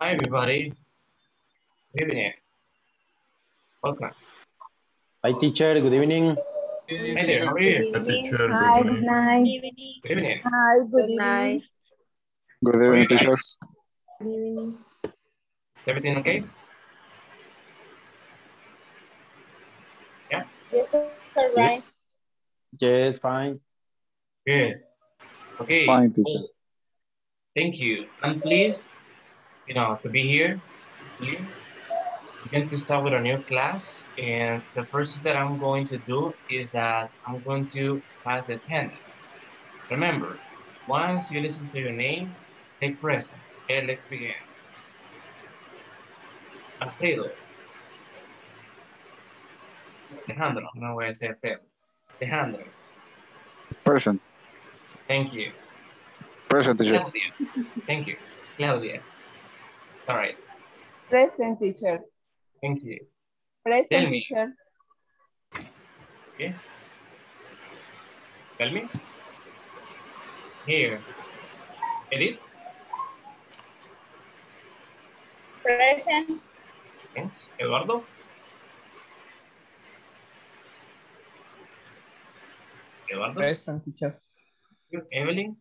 Hi, everybody. Good evening. Welcome. Hi, teacher. Good evening. Hi there. How are you? Hi, teacher. Hi, good night. Good evening. Hi, good Good evening. night. Good How are evening, you teacher. Good evening. Everything okay? Yeah? Yes, sir, right. Yes, fine. Good. Okay. Fine, teacher. Thank you. I'm pleased, you know, to be here. Here. Going to start with a new class, and the first thing that I'm going to do is that I'm going to pass attendance. Remember, once you listen to your name, take present. Okay, let's begin. Alfredo. Alejandro, no voy a decir Alfredo. Alejandro, Present. thank you. Present, teacher. Claudia, thank you. Claudia. All right, Present teacher. thank you. Present Tell me. teacher. Okay. Tell me. Here. Edith. Present. Thanks. Eduardo. Eduardo. Present teacher. You. Evelyn.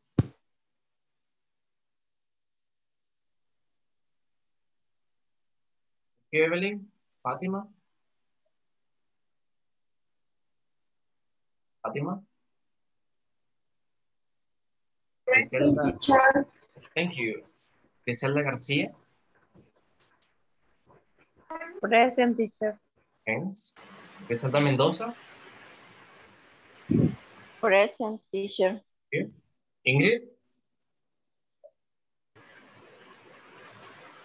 Evelyn. Fatima. Fatima. Present teacher. Thank you. Griselda Garcia. Present teacher. Thanks. Griselda Mendoza. Present teacher. Ingrid.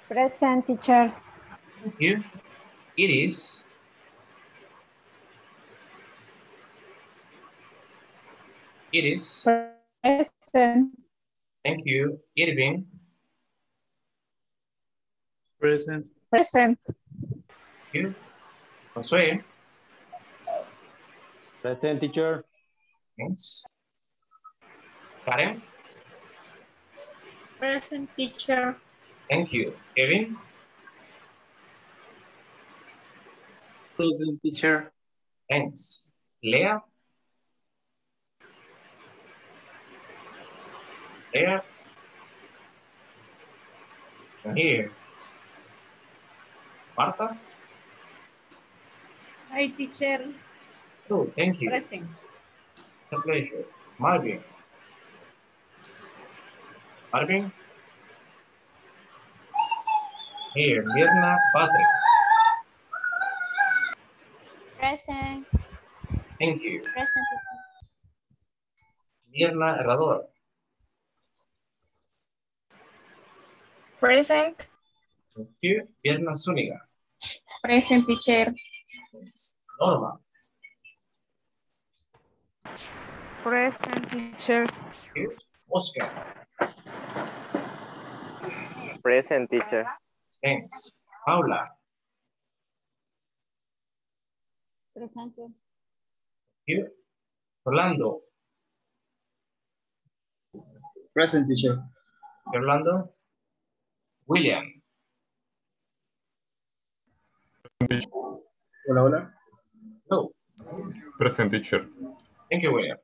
Present teacher. Thank you. It is. It is. Present. Thank you. Irving. Present. Present. Thank you. Josue. Present, teacher. Thanks. Karen. Present teacher. Thank you. Kevin. Present teacher. Thanks. Leah. Leah. And here. Martha. Hi, teacher. Oh, thank you. Present. It's a pleasure. Marvin. Marvin. Here, Mirna Patrick. Present. Thank you. Present Mirna Herrador. Present. Thank you. Mirna Zúñiga. Present teacher. Norma. Present teacher. Oscar. Present teacher. Thanks. Paula. Present. Thank you. Orlando. Present teacher. Orlando. William. Hola, hola. No. Present teacher. Thank you, William.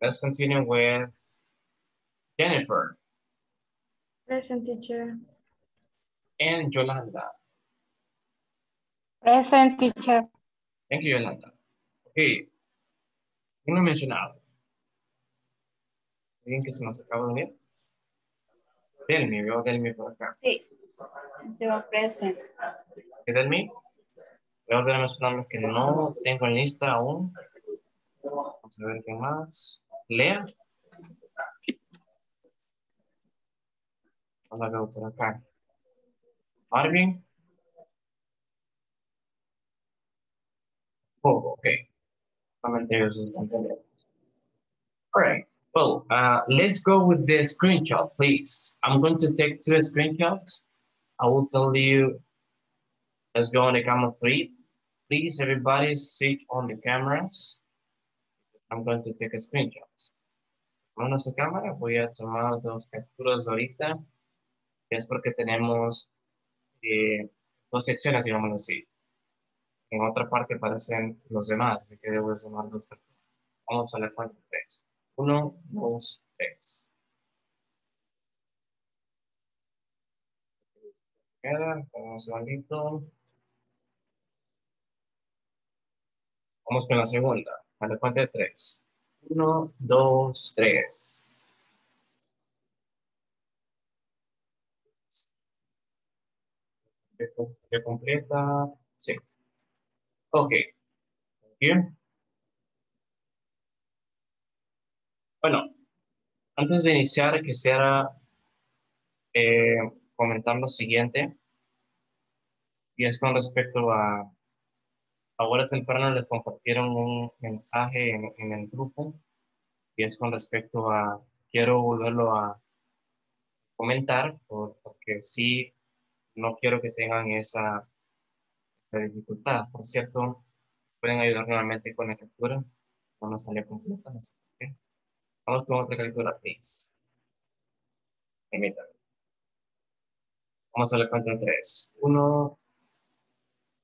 Let's continue with Jennifer Present teacher. and Yolanda. Present teacher. Thank you, Yolanda. Ok. ¿Quién no ha mencionado? ¿Alguien que se nos acaba de unir? Delmi, veo Delmi por acá. Sí. Yo present. ¿Qué Delmi? Voy a ordenar los nombres que no tengo en lista aún. Vamos a ver qué más. Lea. Vamos a ver por acá. Marvin. Oh, okay. Solamente ellos están cambiando. All right. Well, uh, let's go with the screenshot, please. I'm going to take two screenshots. I will tell you, let's go on the camera three. Please, everybody, switch on the cameras. I'm going to take a screenshot. Vamos a cámara, voy a tomar dos capturas ahorita. Es porque tenemos eh, dos secciones, digámoslo así. En otra parte aparecen los demás, así que debo sumar los tres. Vamos a la cuenta de tres. Uno, dos, tres. Un segundito. Vamos con la segunda. A la cuenta de tres. Uno, dos, tres. ¿Ya completa? Sí. Ok. Bien. Bueno, antes de iniciar quisiera eh, comentar lo siguiente. Y es con respecto a, ahora temprano les compartieron un mensaje en, en el grupo. Y es con respecto a, quiero volverlo a comentar por- porque sí, no quiero que tengan esa, esa dificultad. Por cierto, pueden ayudar nuevamente con la captura. No nos salió completa. no sé qué. Vamos con otra captura, please. Permítanme. Vamos a la cuenta en tres. Uno,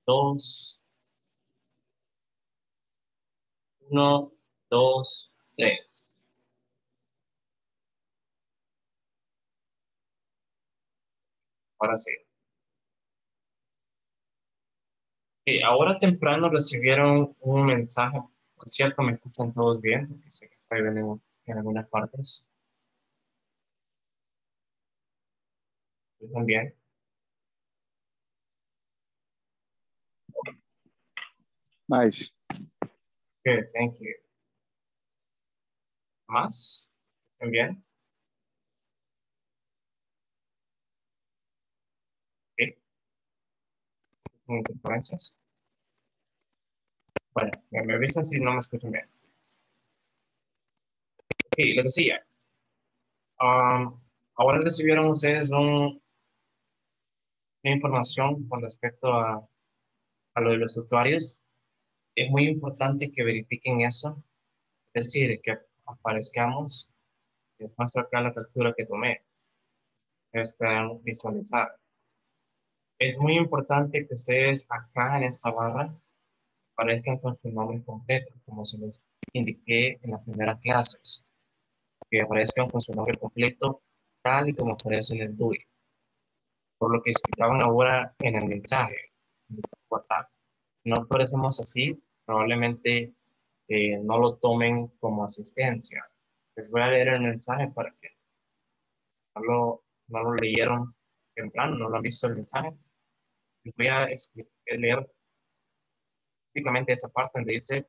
dos, uno, dos, tres. Ahora sí. Sí, ahora temprano recibieron un mensaje. Por cierto, me escuchan todos bien, porque sé que estoy en, en algunas partes. ¿Me escuchan bien? Nice. Good, thank you. ¿Más? ¿Están bien? ¿Interferencias? Bueno, me, avisan si no me escuchan bien. Ok, les decía. um, ahora recibieron ustedes un, una información con respecto a, lo de los usuarios. Es muy importante que verifiquen eso. Es decir, que aparezcamos. Les muestro acá la captura que tomé. Esperan visualizar. Es muy importante que ustedes acá en esta barra aparezcan con su nombre completo, como se les indiqué en las primeras clases. Que aparezcan con su nombre completo, tal y como aparece en el DUI. Por lo que explicaban ahora en el mensaje. No aparecemos así, probablemente eh, no lo tomen como asistencia. Les voy a leer el mensaje para que no lo, no lo leyeron temprano, no lo han visto el mensaje. Voy a leer específicamente esa parte donde dice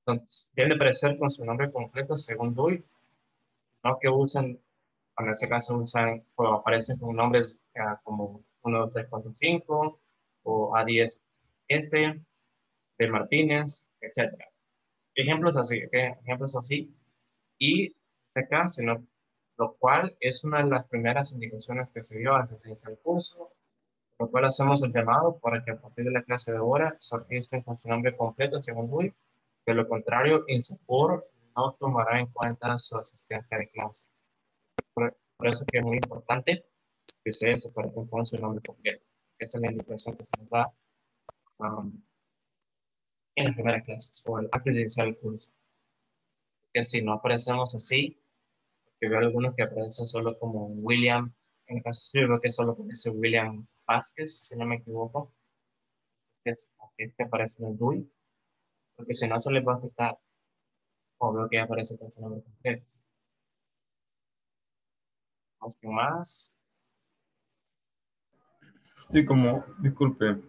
entonces, debe aparecer con su nombre completo según DUI, no que usen, en ese caso usan o aparecen con nombres ah, como 1, 2, 3, 4, 5 o A10S, de Martínez, etc. Ejemplos así, ¿ok? Ejemplos así. Y acá, sino, lo cual es una de las primeras indicaciones que se dio antes de iniciar el curso, lo cual hacemos el llamado para que a partir de la clase de ahora se registren con su nombre completo según DUI. De lo contrario, INSAPOR no tomará en cuenta su asistencia de clase. Por, por eso que es muy importante que se aparezcan con su nombre completo. Esa es la indicación que se nos da um, en las primeras clases o antes de iniciar el curso. Que si no aparecemos así, que veo algunos que aparecen solo como William, en el caso suyo veo que solo aparece William Vázquez, si no me equivoco. Es así es que aparece en el DUI, porque si no se les va a afectar. O veo que aparece con su nombre completo. Vamos con más. Sí, como, disculpe,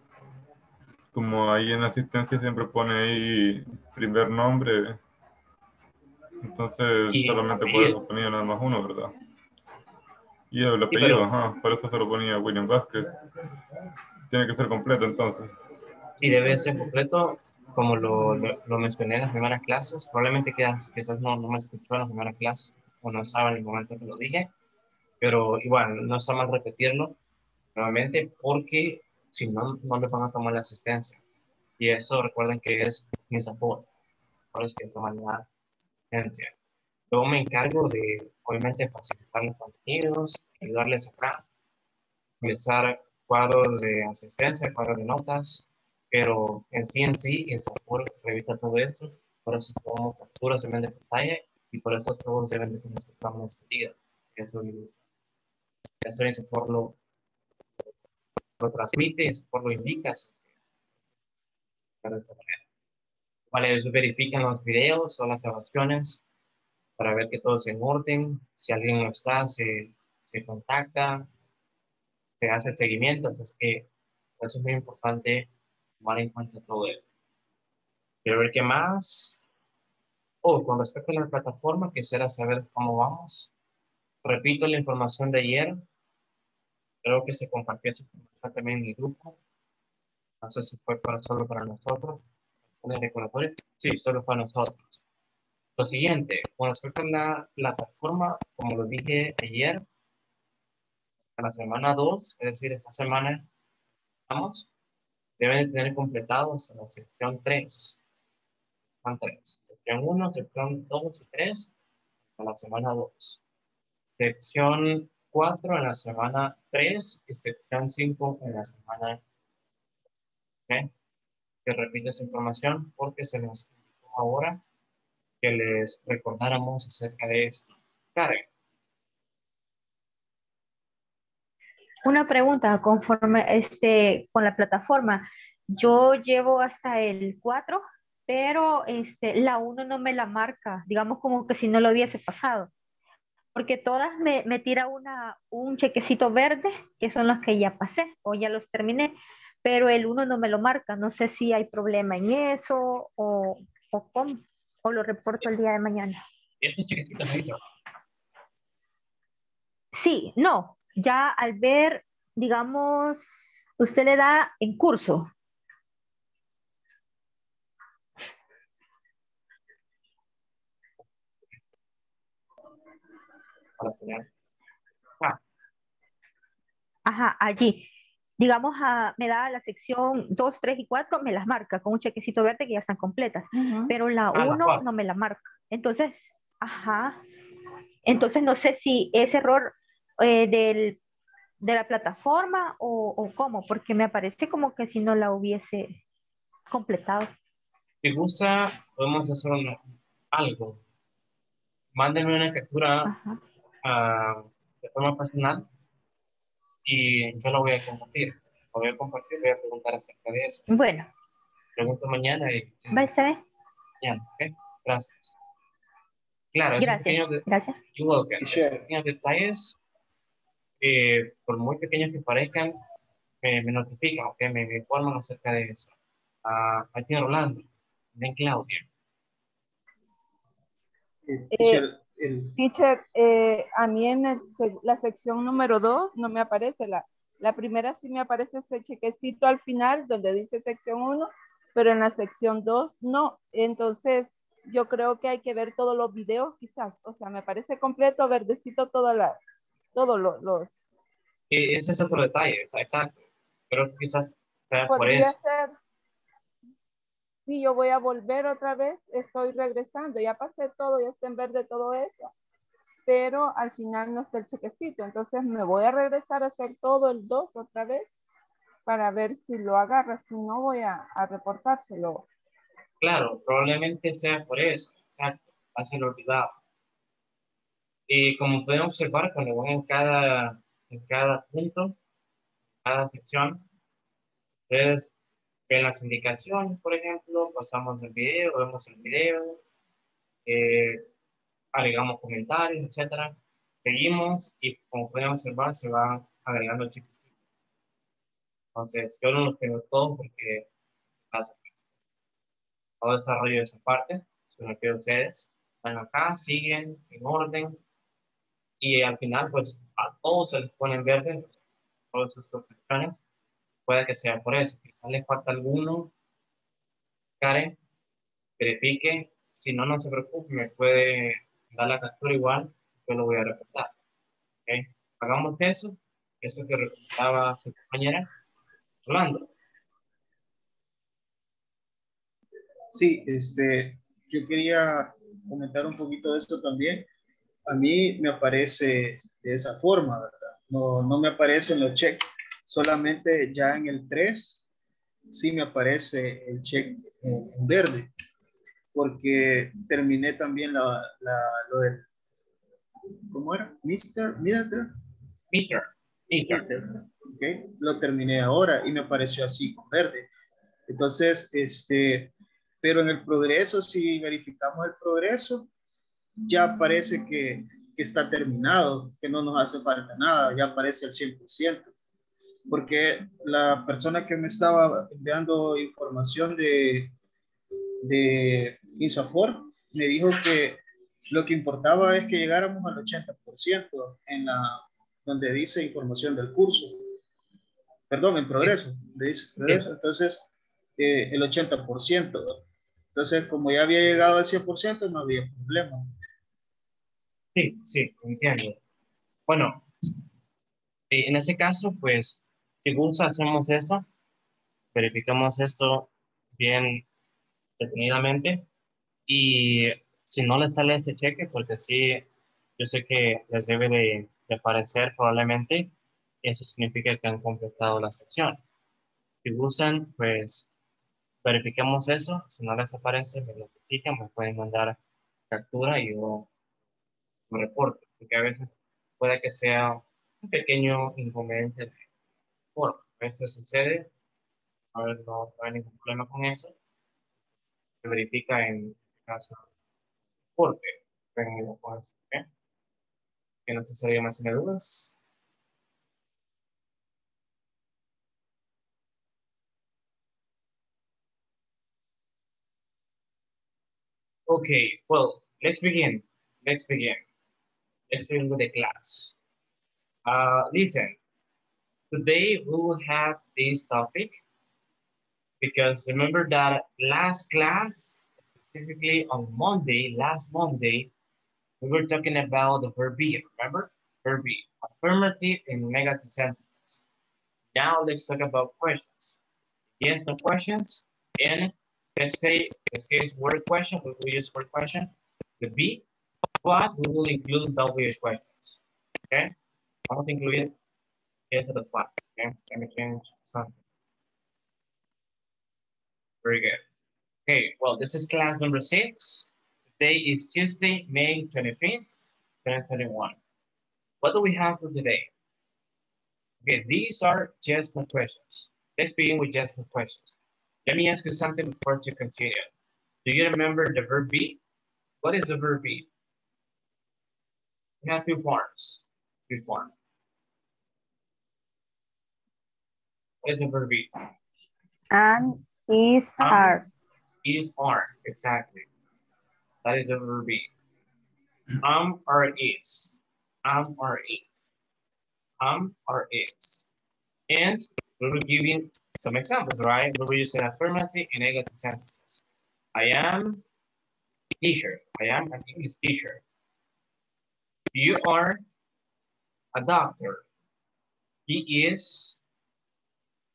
como ahí en asistencia siempre pone ahí primer nombre, entonces Y solamente por eso ponía nada más uno, ¿verdad? Y el Sí, apellido, pero- ajá, por eso se lo ponía William Vázquez. Tiene que ser completo entonces. Sí, debe ser completo, como lo, lo, lo mencioné en las primeras clases. Probablemente quizás, quizás no, no me escuchó en las primeras clases o no estaba en el momento que lo dije, pero igual, no está mal repetirlo nuevamente porque si no, no le van a tomar la asistencia. Y eso recuerden que es mi. Por eso que toman la asistencia. Yo me encargo de, obviamente, facilitar los contenidos, ayudarles acá, realizar cuadros de asistencia, cuadros de notas, pero en sí en sí, el software revisa todo esto, por eso tomamos capturas en de pantalla y por eso todos su plan de salida. Eso, eso el software lo, lo transmite, el software lo indica. Ellos verifican los videos o las grabaciones para ver que todo es en orden. Si alguien no está, se, se contacta, se hace el seguimiento. Así que eso es muy importante tomar en cuenta todo eso. Quiero ver qué más. Oh, con respecto a la plataforma, quisiera saber cómo vamos. Repito la información de ayer. Creo que se compartió esa información también en el grupo. No sé si fue para, solo para nosotros. Sí, solo para nosotros. Lo siguiente, respecto a la plataforma, como lo dije ayer, a la semana 2, es decir, esta semana, vamos, deben tener completados la sección 3. Sección 3. Sección 1, sección 2 y 3, a la semana 2. Sección 4 en la semana 3 y sección 5 en la semana ¿okay? Que repite esa información porque se nos ahora que les recordáramos acerca de esto. Karen. Una pregunta conforme este con la plataforma. Yo llevo hasta el 4, pero este, la 1 no me la marca, digamos como que si no lo hubiese pasado. Porque todas me, me tira una, un chequecito verde, que son los que ya pasé o ya los terminé, pero el 1 no me lo marca. No sé si hay problema en eso o, o cómo, o lo reporto el día de mañana. Sí, no, ya al ver, digamos, usted le da en curso. Ajá, allí. Digamos, a- me da la sección 2, 3 y 4, me las marca con un chequecito verde que ya están completas, pero la Ah, la 1 cuatro. no me la marca. Entonces, ajá. Entonces, no sé si es error eh, del, de la plataforma o, o cómo, porque me aparece como que si no la hubiese completado. Si gusta, podemos hacer una- algo. Mándenme una captura ah, de forma personal y yo la voy a compartir. La voy a compartir, voy a preguntar acerca de eso. Bueno, Pregunto mañana y va a estar. mañana, ¿ok? Gracias. Claro, esos Gracias. pequeños, de- Gracias. Esos pequeños detalles, eh, por muy pequeños que parezcan, me, me notifican, ¿ok? Me, me informan acerca de eso. Ah, ahí tiene Rolando, ven Claudia. Eh, el- Teacher, eh, a mí en el la sección número 2 no me aparece. La, la primera sí me aparece ese chequecito al final donde dice sección 1, pero en la sección 2 no. Entonces, yo creo que hay que ver todos los videos quizás. O sea, me parece completo, verdecito, toda la, todos lo- los... Ese es otro detalle, o exacto. Pero quizás sea por eso. ser... Sí, yo voy a volver otra vez, estoy regresando, ya pasé todo, ya está en verde todo eso. pero al final no está el chequecito. Entonces me voy a regresar a hacer todo el 2 otra vez para ver si lo agarra. Si no, voy a, reportárselo. Claro, probablemente sea por eso. Exacto, hacerlo olvidado. Y como pueden observar, cuando van en cada, en cada punto, cada sección, ustedes ven las indicaciones, por ejemplo, pasamos el video, vemos el video, eh, agregamos comentarios, etcétera. Seguimos y como pueden observar, se van agregando chiquititos. Entonces, yo no los tengo todos porque pasa no desarrollo esa parte, sino que ustedes van acá, siguen en orden y al final pues a todos se les pone en verde, todas estas secciones, puede que sea por eso, quizás les falta alguno, Karen, verifique, si no, no se preocupe, me puede dar la captura igual, yo lo voy a reportar. ¿ok? Hagamos eso, eso que reportaba su compañera, Orlando. Sí, este, yo quería comentar un poquito de esto también. A mí me aparece de esa forma, ¿verdad? No, no me aparece en los check. Solamente ya en el 3 sí me aparece el check en, verde. Porque terminé también la, la, lo del, ¿cómo era? Mister, Mister. Meter. Meter. Ok, lo terminé ahora y me apareció así con verde. Entonces, este, pero en el progreso, si verificamos el progreso, ya parece que, que está terminado, que no nos hace falta nada, ya aparece al 100%. Porque la persona que me estaba enviando información de, de INSAFOR me dijo que lo que importaba es que llegáramos al 80% en la, donde dice información del curso. Perdón, en progreso. Sí. Dice progreso. Entonces, eh, el 80%. Entonces, como ya había llegado al 100%, no había problema. Sí, sí, entiendo. Bueno, en ese caso, pues, si gusta, hacemos esto, verificamos esto bien detenidamente y si no les sale ese cheque, porque sí, yo sé que les debe de, de aparecer probablemente, eso significa que han completado la sección. Si gustan, pues verifiquemos eso. Si no les aparece, me notifican, me pueden mandar captura y yo me reporto, porque a veces puede que sea un pequeño inconveniente forma. A veces sucede, a ver, no, no hay ningún problema con eso. Se verifica en este caso porque venimos con ¿okay? Que no se salgan más sin dudas. Okay, well, let's begin. Let's begin. Let's begin with the class. Uh, listen, today we will have this topic because remember that last class, specifically on Monday, last Monday, we were talking about the verb be, remember? Verb be, affirmative and negative sentences. Now let's talk about questions. Yes, no questions, and let's say, in this case, word question, we will use word question, the be, but we will include WH questions, okay? Vamos a incluir eso de part, okay? Let me change something. Very good. Okay, well, this is class number six. Today is Tuesday, May 25th, 2021. What do we have for today? Okay, these are just the questions. Let's begin with just the questions. Let me ask you something before to continue. Do you remember the verb be? What is the verb be? We have two forms. Two forms. What is the verb? And is Um, are. Is are, exactly. That is a verb. Um or is. Um or is. Um or is. And we will give you some examples, right? We will use an affirmative and negative sentences. I am teacher. I am an English teacher. You are a doctor. He is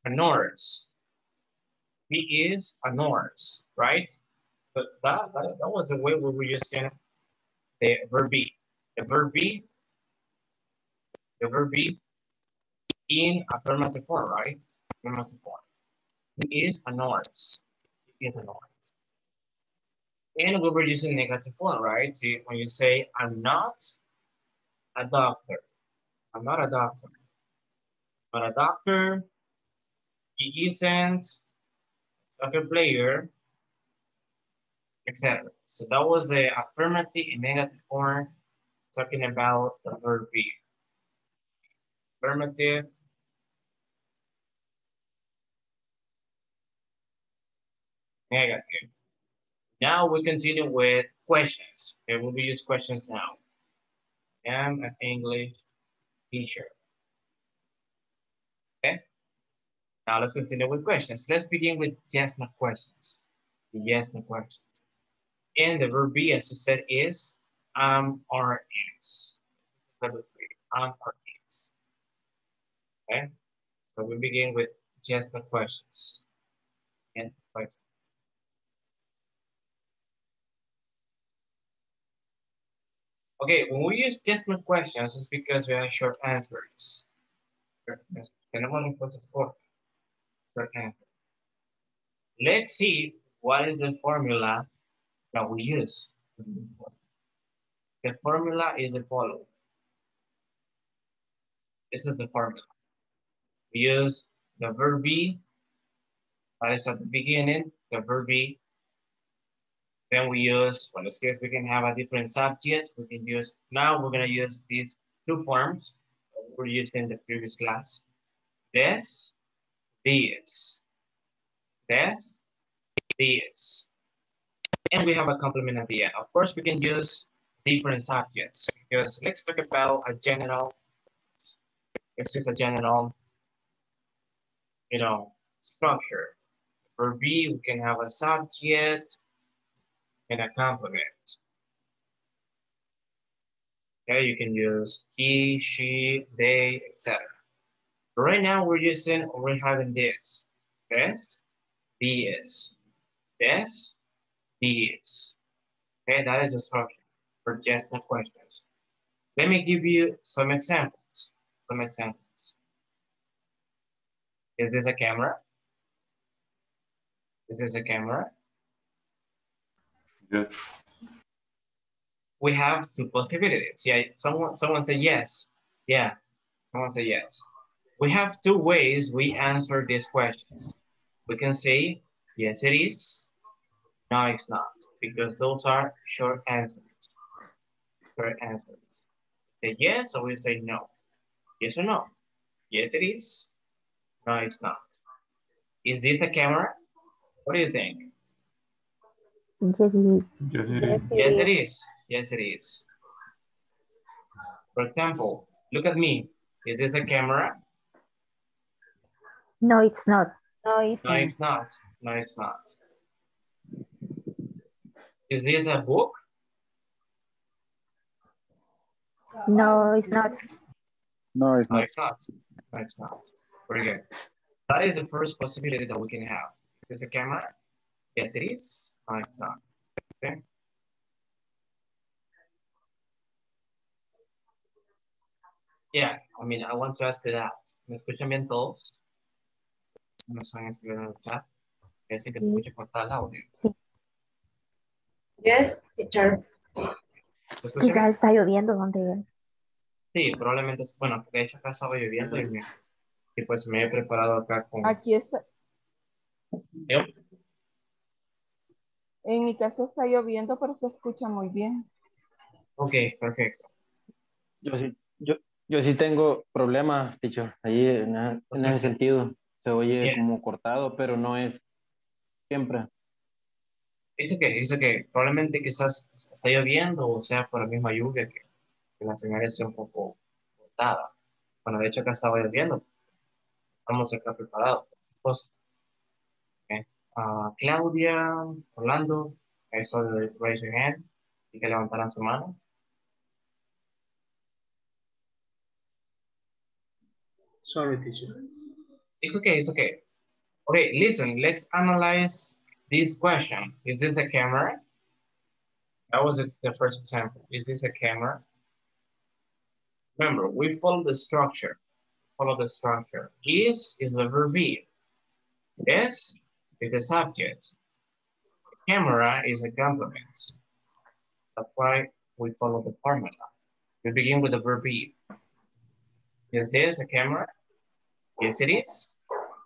a nurse. He is a nurse, right? But that, that, that was the way we were using the verb be. The verb be, the verb be in affirmative form, right? Affirmative form. He is a nurse. He is a nurse. And we were using negative form, right? So when you say, I'm not a doctor. I'm not a doctor. But a doctor, he isn't a soccer player, etc. So that was the affirmative and negative form talking about the verb be. Affirmative. Negative. Now we continue with questions. Okay, we'll be use questions now. I am an English teacher. Okay. Now let's continue with questions. Let's begin with yes, no questions. Yes, no questions. And the verb be, as you said, is um, am or is. Number three, um, am or is. Okay. So we begin with just the questions. And questions. Okay, when we use just questions, it's because we have short answers. Tenemos respuestas cortas. Let's see what is the formula that we use. The formula is the following. This is the formula. We use the verb be, that is at the beginning, the verb be. Then we use, for this case, we can have a different subject. We can use, now we're gonna use these two forms we used in the previous class. This, this, this, this. And we have a complement at the end. Of course, we can use different subjects because let's talk about a general, let's use a general, you know, structure. For B, we can have a subject and a complement. Okay, you can use he, she, they, etc. Right now, we're using, oh, we're having this. This, this, this, this. Okay, that is a structure for just the questions. Let me give you some examples. Some examples. Is this a camera? Is this a camera? Yes. We have two possibilities. Yeah, someone someone say yes. Yeah, someone say yes. We have two ways we answer this question. We can say, yes, it is. No, it's not, because those are short answers. Short answers. Say yes or we say no. Yes or no? Yes, it is. No, it's not. Is this a camera? What do you think? Yes, it is. Yes, it Yes, is. it Yes, is. it is. Yes, it is. For example, look at me. Is this a camera? No, it's not. No, it's No, it's not. No, it's not. Is this a book? No, it's not. No, it's No, not. it's not. No, it's not. Very good. That is the first possibility that we can have. Is this a camera? Yes, it is. No, it's not. Okay. Yeah, I mean, I want to ask you that. ¿Me escuchan bien todos? No están escribiendo en el chat. Es decir, que se escucha cortado el audio. Yes, teacher. Quizás está lloviendo donde Sí, probablemente, es- bueno, de hecho acá estaba lloviendo y, me- y pues me he preparado acá con... Aquí está. Yo- En mi casa está lloviendo, pero se escucha muy bien. Ok, perfecto. Yo sí, yo, yo sí tengo problemas, teacher, ahí en, en ese sentido. Se oye Bien. como cortado, pero no es siempre. Dice que, dice que probablemente quizás está lloviendo o sea por la misma lluvia que, que la señal esté un poco cortada. Bueno, de hecho acá estaba lloviendo. Estamos acá preparados. Pues, ok. Ah, Claudia, Orlando, eso de raise your hand y que levantaran su mano. Sorry, teacher. It's okay, it's okay. Okay, listen, let's analyze this question. Is this a camera? That was the first example. Is this a camera? Remember, we follow the structure. Follow the structure. Is is the verb be. Is the subject. Camera is a complement. That's why we follow the formula. We begin with the verb be. Is this a camera? Yes, it is.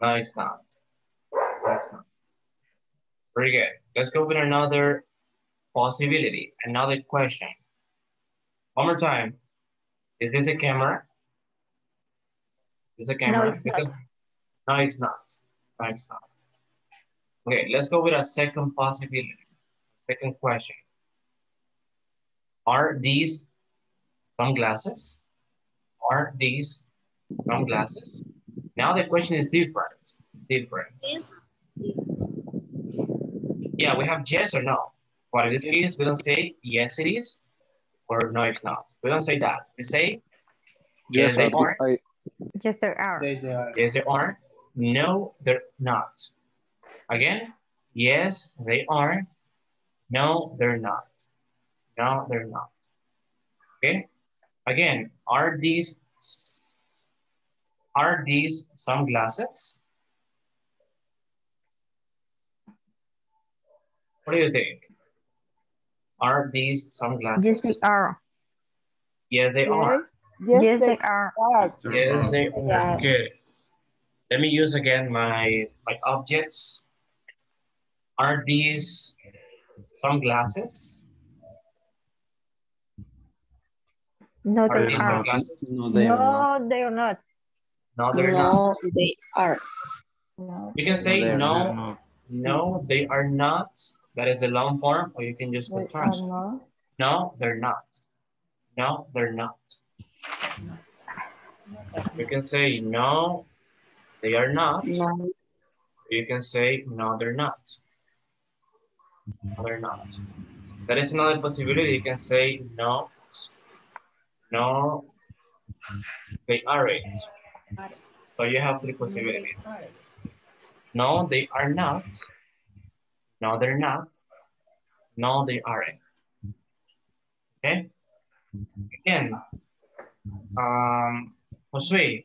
No, it's not. No, it's not. Very good. Let's go with another possibility, another question. One more time. Is this a camera? Is this a camera? it's not. Because- No, it's not. No, it's not. Okay, let's go with a second possibility. Second question. Are these sunglasses? Are these sunglasses? Now the question is different. Different. Yeah, we have yes or no. But in this case, we don't say yes it is or no it's not. We don't say that. We say yes, they I- are. I, Yes, there are. Yes, they are. No, they're not. Again, yes, they are. No, they're not. No, they're not. Okay. Again, are these are these sunglasses? What do you think? Are these sunglasses? Yes, they are. Yes, they are. Yes, Yes, they they are. are. Yes, they Yeah. are. Good. Let me use again my, my objects. Are these sunglasses? No, Are they these are. sunglasses? No, they are not. No, they are not. No, they're No, not. they are. No. You can say they're no, No, no, they are not. That is a long form, or you can just put are trans. No, they're not. No, they're not. You can say no, they are not. No, You can say no, they're not. No, they're not. That is another possibility. You can say no, no, they aren't. So you have three possibilities. No, they are not. No, they're not. No, they aren't. Okay? Again, um, Josue,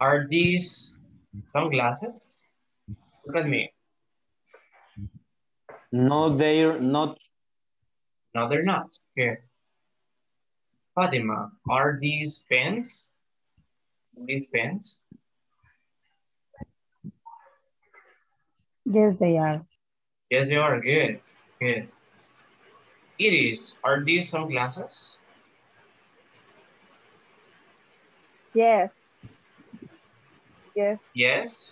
are these sunglasses? Look at me. No, they're not. No, they're not. Okay. Fatima, are these pens? These pens? Yes, they are. Yes, they are. Good. Good. Iris, are these sunglasses? Yes. Yes. Yes,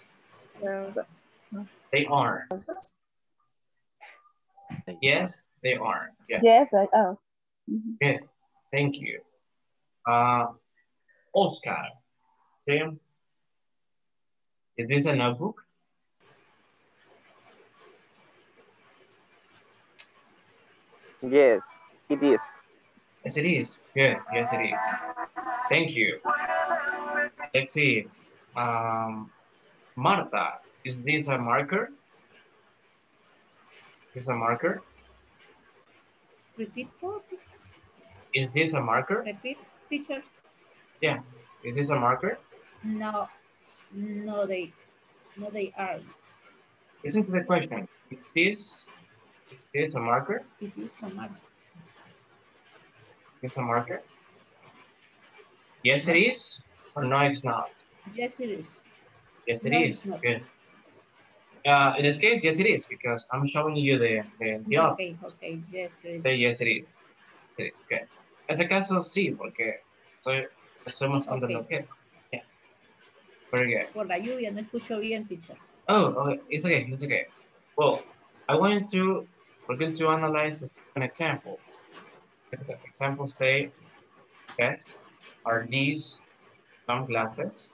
they are. Yes, they are. Yeah. Yes, I oh. Good. Thank you. Uh, Oscar, Sam, is this a notebook? Yes, it is. Yes, it is. Good. Yes, it is. Thank you. Let's see. Um, Marta, is this a marker? Is a marker? Repeat, please. Is this a marker? Repeat, teacher. Yeah. Is this a marker? No, no, they, no, they are. Listen to the question. Is this, is this a marker? It is a mark. Is a marker? Yes, it is. Or no, it's not. Yes, it is. Yes, it No, is. Good. Uh, in this case, yes, it is because I'm showing you the the, the Okay, okay, yes, it is. Say yes, it is. It is. Good. Ese caso sí, porque estoy, estoy mostrando lo que. Yeah. Very good. Por la lluvia no escucho bien, teacher. Oh, okay. It's okay. It's okay. Well, I wanted to, we're going to analyze an example. The example say, yes, are these sunglasses?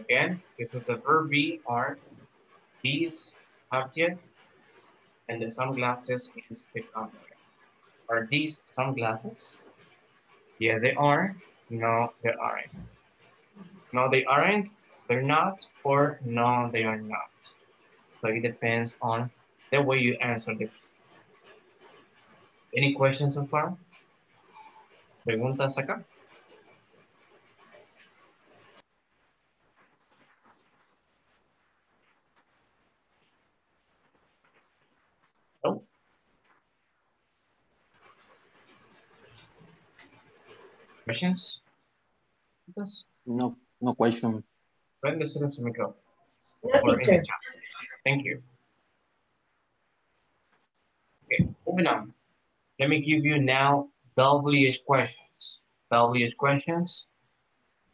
Again, this is the verb be are these object and the sunglasses is the object. Are these sunglasses? Yeah, they are. No, they aren't. No, they aren't. They're not, or no, they are not. So it depends on the way you answer the Any questions so far? ¿Preguntas acá? No? Questions? Yes. No, no question. Pueden decir en su micrófono. No, Or in the chat. Thank you. Okay, moving on. Let me give you now WH questions. WH questions.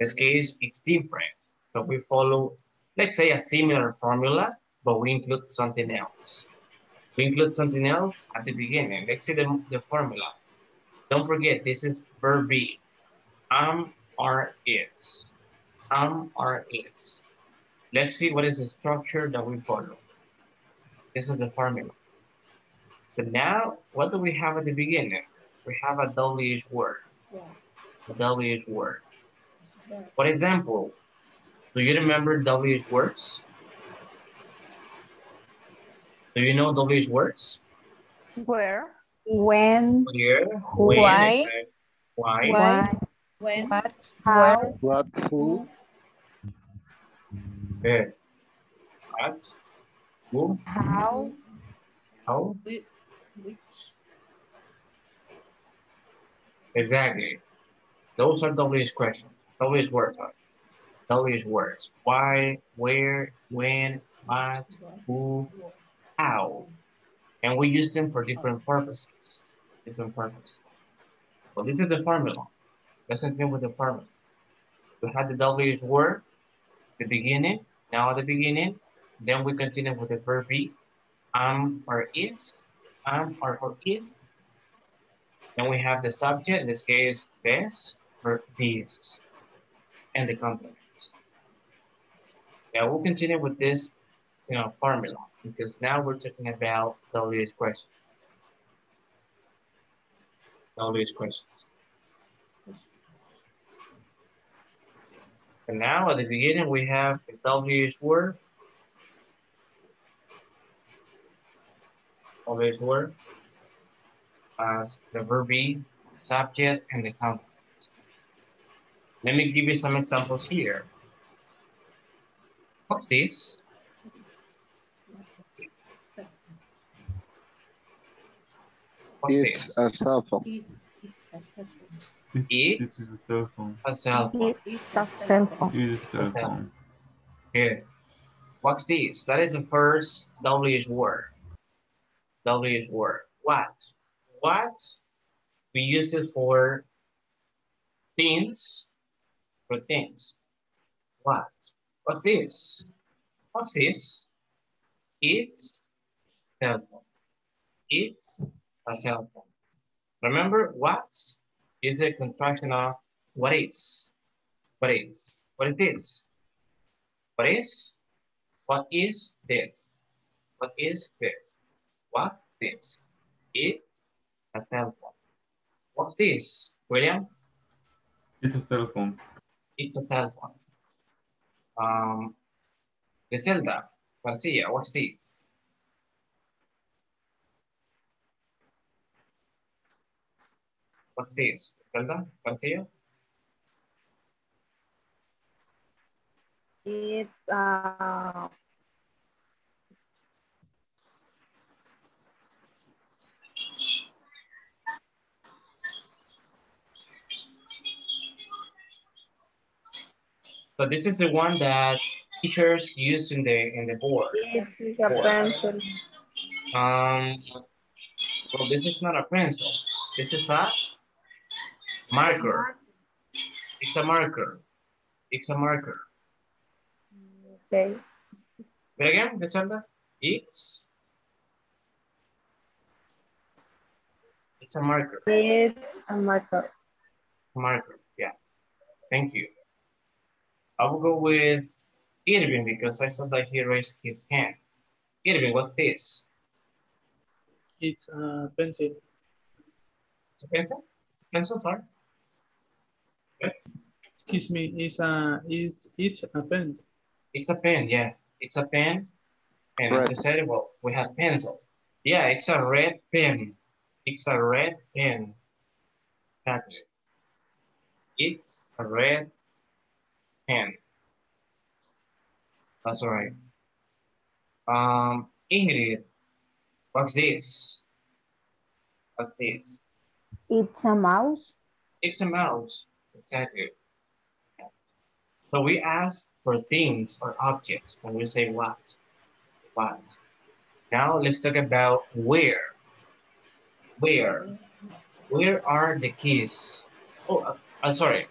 In this case, it's different. So we follow, let's say, a similar formula, but we include something else. We include something else at the beginning. Let's see the, the formula. Don't forget, this is verb be. Am, are, is. Am, um, are, is. Let's see what is the structure that we follow. This is the formula. So now, what do we have at the beginning? We have a WH word, Yeah. a WH word. For example, do you remember WH words? Do you know WH words? Where? When, Where, Who, when, why, why, why, When, what, How, how, what, who, Good. Eh. What, who, how, how, which, which, exactly. Those are WH questions, WH words, sorry. WH words. Why, where, when, what, who, how. And we use them for different purposes. Different purposes. So this is the formula. Let's continue with the formula. We had the WH word, the beginning, now at the beginning. Then we continue with the verb be, am or is, am or, or is. Then we have the subject, in this case, this or this, and the complement. Yeah, we'll continue with this, you know, formula because now we're talking about WH questions. WH questions. And now at the beginning we have the WH word. WH word as the verb be, subject, and the complement. Let me give you some examples here. What's this? What's it's this? a cell phone. it's a cell phone. This It's is a cell phone. a cell phone. It's a cell phone. It is a cell Cell phone. Good. What's this? That is the first WH word. WH word. What? What? We use it for things. For things. What? What's this? What's this? It's cell phone. It's a cell phone. Remember, what is a contraction of what is? What is? What is this? What is? What is this? What is this? What this? It a cell phone. What's this, William? It's a cell phone. It's a cell phone. Um, Griselda Garcia, what's this? What's this? Griselda Garcia? It's uh, So this is the one that teachers use in the in the board. it's a pencil. Um, well, this is not a pencil. This is a marker. It's a marker. It's a marker. Okay. But again, Griselda, it's it's a marker. It's a marker. Marker. Yeah. Thank you. I will go with Irving because I saw that he raised his hand. Irving, what's this? It's a pencil. It's a pencil? It's a pencil, sorry. Excuse me, it's a it's it's a pen. It's a pen, yeah. It's a pen. And as Right. you said, well, we have pencil. Yeah, it's a red pen. It's a red pen. Exactly. It's a red pen. That's all right. Um, Ingrid, what's this? What's this? it's a mouse, It's a mouse. Exactly. So we ask for things or objects when we say what. What. Now let's talk about where. Where. Where are the keys? Oh, uh, uh, sorry.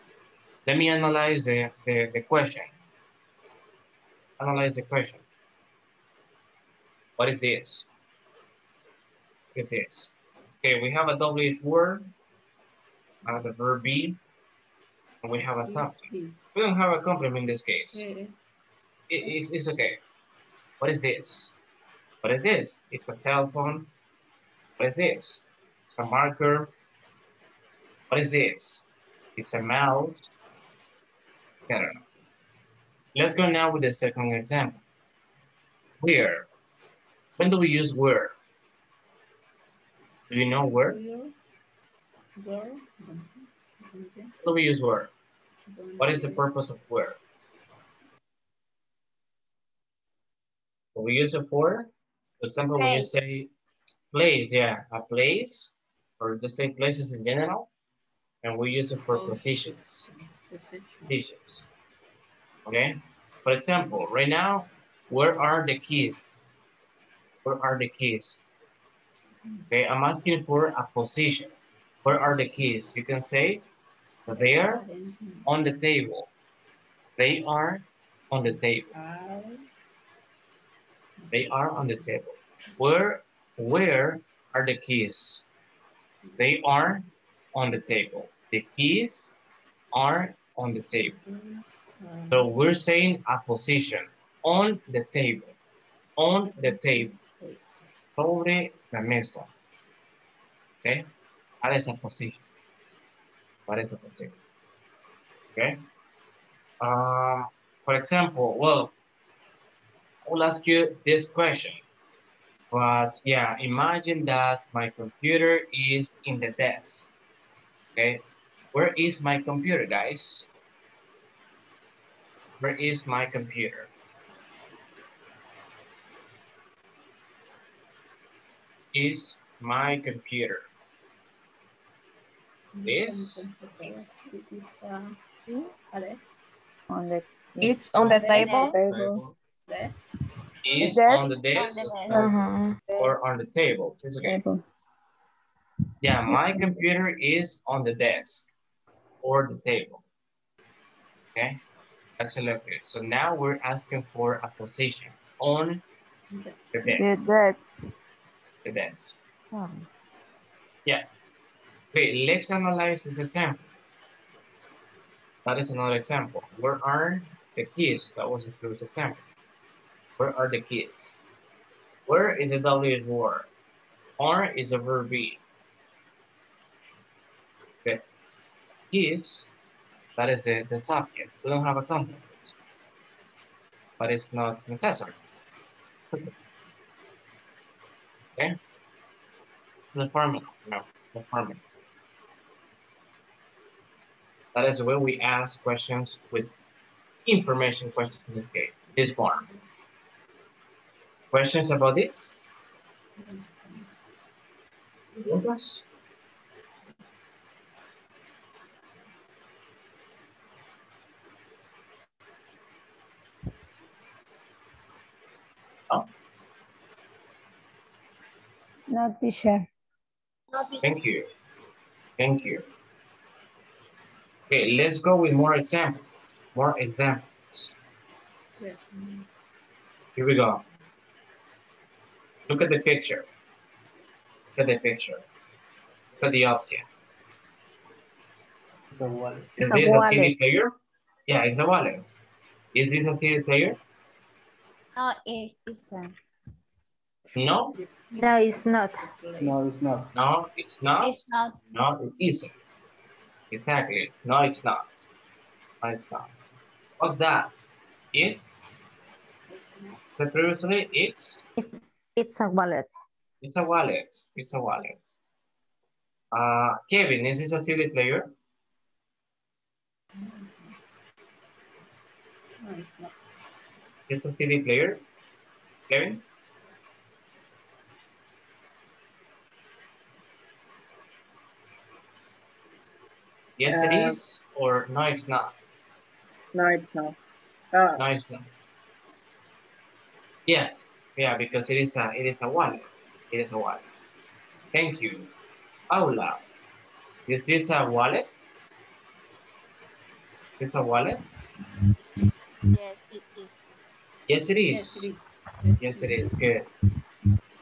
Let me analyze the, the, the question. Analyze the question. What is this? What is this? Okay, we have a WH word, uh, the verb be, we have a subject. We don't have a complement in this case. is, It, it- it's okay. What is this? What is this? It's a telephone. What is this? It's a marker. What is this? It's a mouse. I don't know. Let's go now with the second example. Where? When do we use where? Do you know where? Where? How do we use where? What is the purpose of where? So we use it for, for example, when you say place, yeah, a place, or just say places in general, and we use it for positions, positions. Okay? For example, right now, where are the keys? Where are the keys? Okay, I'm asking for a position. Where are the keys? You can say they are on the table. They are on the table. They are on the table. Where where are the keys? They are on the table. The keys are on the table. So we're saying a position on the table. On the table. Sobre la mesa. Okay? That is a position. A position. Okay? Uh, for example, well, I will ask you this question. But yeah, imagine that my computer is in the desk. Okay? Where is my computer, guys? Where is my computer? Is my computer? This On the, It's on the table. table. Yes. is desk? on the desk Uh-huh. or on the table. It's okay. Table. Yeah, my computer is on the desk or the table. Okay, excellent. So now we're asking for a position on the The desk. desk. The desk. Oh. Yeah. Okay, let's analyze this example. That is another example. Where are the keys? That was the previous example. Where are the keys? Where is the W word? R is a verb be. Okay. Keys, that is the, the subject. We don't have a complement. But it's not necessary. Okay. The formula, no, the formula. That is when we ask questions with information questions in this case, this form. Questions about this? Lucas? Oh, No, teacher. thank you. Thank you. Okay, let's go with more examples. More examples. Yes. Here we go. Look at the picture. Look at the picture. Look at the object. So what? Is It's a this a CD player? Yeah, it's a wallet. Is this a CD player? No, it isn't. No, No, it's not. No, it's not. no, it's not. It's not. No, it isn't. Exactly. No, it's not. No, it's not. What's that? It, said previously, it's, It's it's a wallet. it's a wallet. It's a wallet. Uh, Kevin, is this a CD player? No, it's not. Is a CD player? Kevin? Yes, it Uh, is, or no, it's not. No, it's not. Uh, No, it's not. Yeah, yeah, because it is a it is a wallet. It is a wallet. Thank you. Paula, is this a wallet? Is a wallet? Yes, it is. Yes, it is. Yes, it is. Yes, it is. Good.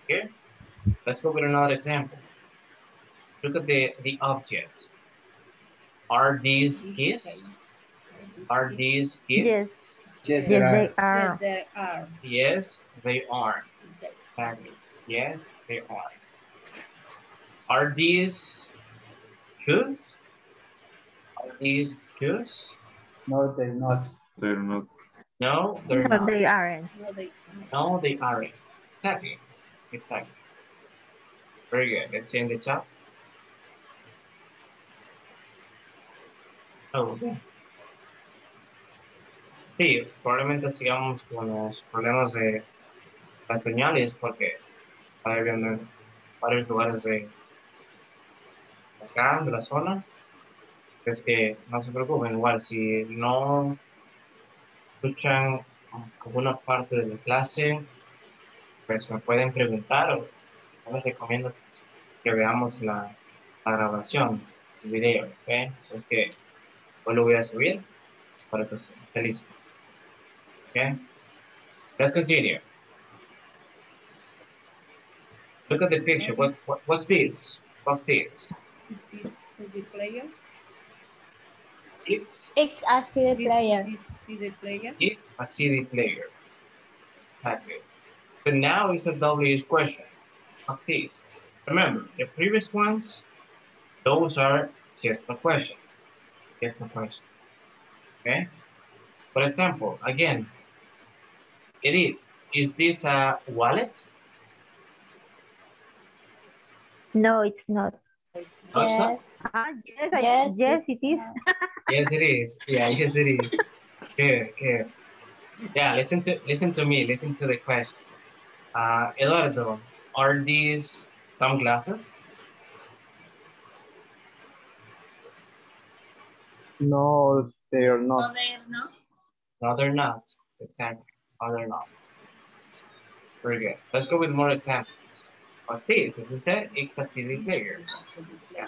Okay. Let's go with another example. Look at the the object. Are these keys? Are these keys? Yes. Yes, Yes, there are. they Yes, are. are. Yes, they are. Exactly. Yes, they are. Are these shoes? Are these shoes? No, they're not. They're not. No, they're No, not. they aren't. No, they No, they aren't. Exactly. Exactly. Very good. Let's see in the chat. Oh, okay. Sí, probablemente sigamos con los problemas de las señales porque está varios lugares de acá, de la zona. Es que no se preocupen, igual si no escuchan alguna parte de la clase, pues me pueden preguntar o les recomiendo que veamos la, la grabación, el video, ¿ok? Es que hoy lo voy a subir para que esté listo. Okay, let's continue. Look at the picture. What, what what's this? What's this? It's a CD player. It's It's a CD player. This CD player. it's a CD player. Exactly. So now it's a WH question. What's this? Remember, the previous ones, those are just a question. Just the question. Okay? For example, again, Edith, is this a wallet? No, it's not. No, it's not. Ah, yes, I- Yes, yes, it is. Yes, it is. Yeah, yes, it is. Good, good. Yeah, listen to listen to me. Listen to the question. Uh, Eduardo, are these sunglasses? No, they are not. No. No, they're not. Exactly. No, they're not. Very good. Let's go with more examples. What's this? This is a, it's a CD player. Yeah,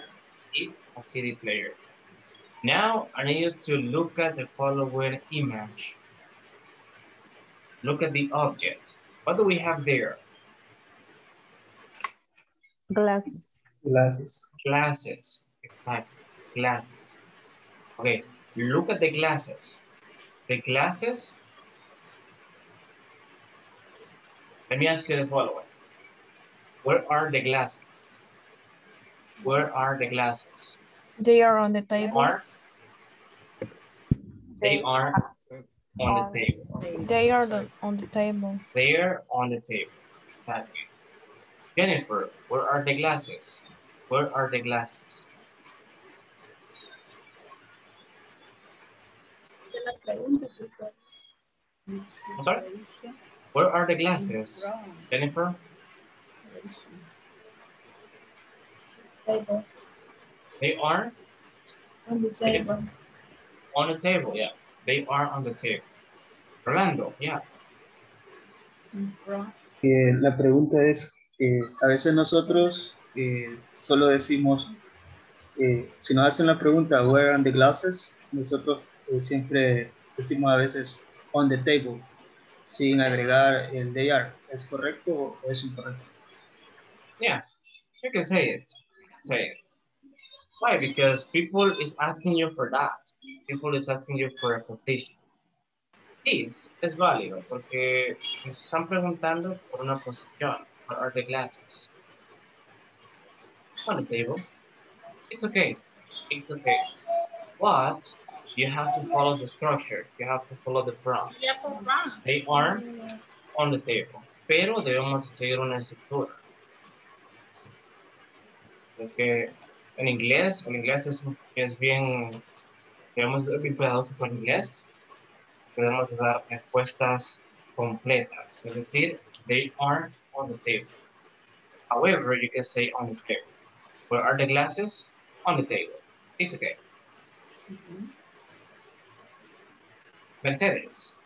it's a CD player. Now, I need you to look at the following image. Look at the object. What do we have there? Glasses. Glasses. Glasses. Exactly. Glasses. Okay, look at the glasses. The glasses. Let me ask you the following. Where are the glasses? Where are the glasses? They are on the table. Are they are on the table. They are the, on the table. They're on the table. Jennifer, where are the glasses? Where are the glasses? I'm sorry? Where are the glasses? Jennifer? Table. They are On the table. on the table, yeah. They are on the table. Rolando, yeah. Eh, la pregunta es, eh, a veces nosotros eh, solo decimos, eh, si nos hacen la pregunta, where are the glasses? Nosotros eh, siempre decimos a veces on the table, sin agregar el they are. ¿Es correcto o es incorrecto? Yeah, you can say it. Say it. Why? Because people is asking you for that. People is asking you for a position. Sí, es- válido porque nos están preguntando por una posición. What are the glasses? On the table. It's okay. It's okay. But you have to follow the structure. You have to follow the prompt. They are on the table. Pero debemos seguir una estructura. Es que en inglés, el inglés es, es bien, debemos ser bien cuidadosos con inglés. Debemos usar respuestas completas. Es decir, they are on the table. However, you can say on the table. Where are the glasses? On the table. It's okay. Mm-hmm. Mercedes.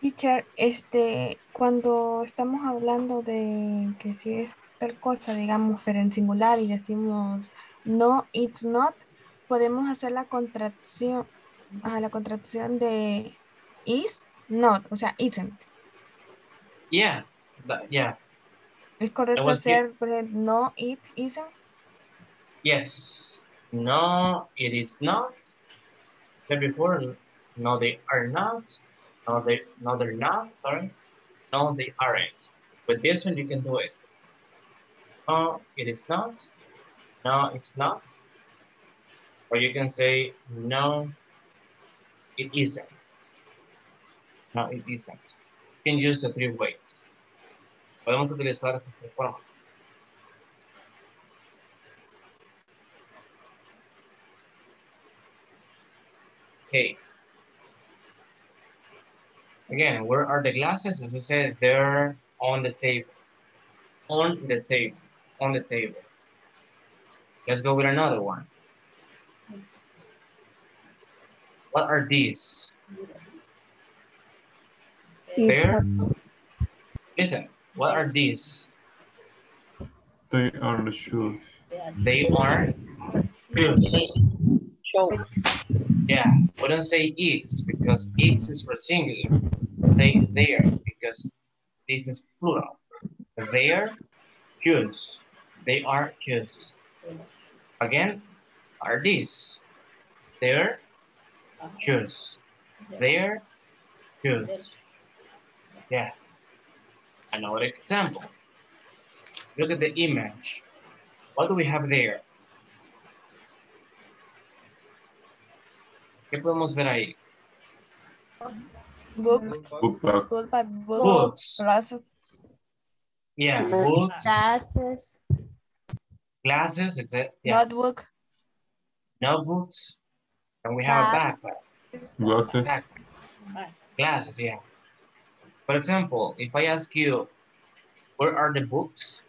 Teacher, este, cuando estamos hablando de que si es tal cosa, digamos, pero en singular y decimos no, it's not, podemos hacer la contracción, a la contracción de is not, o sea, isn't. Yeah, that- yeah. ¿Es correcto hacer no, it isn't? Yes. No, it is not. Before, No, they are not. No, they no, they're not. Sorry. No, they aren't. With this one, you can do it. No, it is not. No, it's not. Or you can say, no, it isn't. No, it isn't. You can use the three ways. Podemos utilizar estas tres formas. Okay. Again, where are the glasses? As I said, they're on the table. On the table. On the table. Let's go with another one. What are these? There. Listen, what are these? They are the shoes. They are shoes. Yeah, we don't say it's because it's is for singular. Say there because this is plural. Their shoes. They are shoes. Again, are these? Their shoes. Their shoes. Yeah. Another example. Look at the image. What do we have there? ¿Qué podemos ver ahí? Book, Book bag. school bag, book, Books. glasses, Yeah, mm-hmm. books, Glasses. glasses, etc. Yeah, notebook, notebooks, and we have a backpack. Glasses. Backpack. Glasses, yeah. For example, if I ask you, where are the books?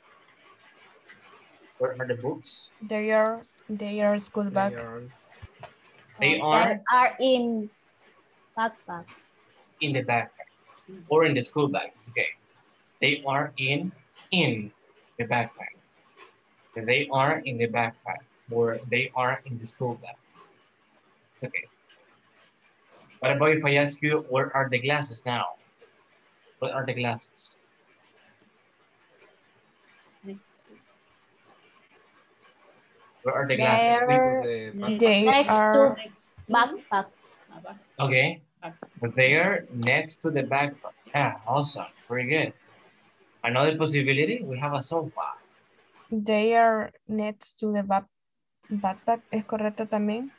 Where are the books? they are, they are school bag. They are That are in backpack. In the backpack or in the school bag. It's okay. They are in in the backpack. They are in the backpack or they are in the school bag. It's okay. What about if I ask you, where are the glasses now? What are the glasses? Where are the glasses? They're They next are, to backpack. Okay. They are next to the backpack. Yeah, awesome. Very good. Another possibility, we have a sofa. they are next to the back, backpack, ¿es correcto también?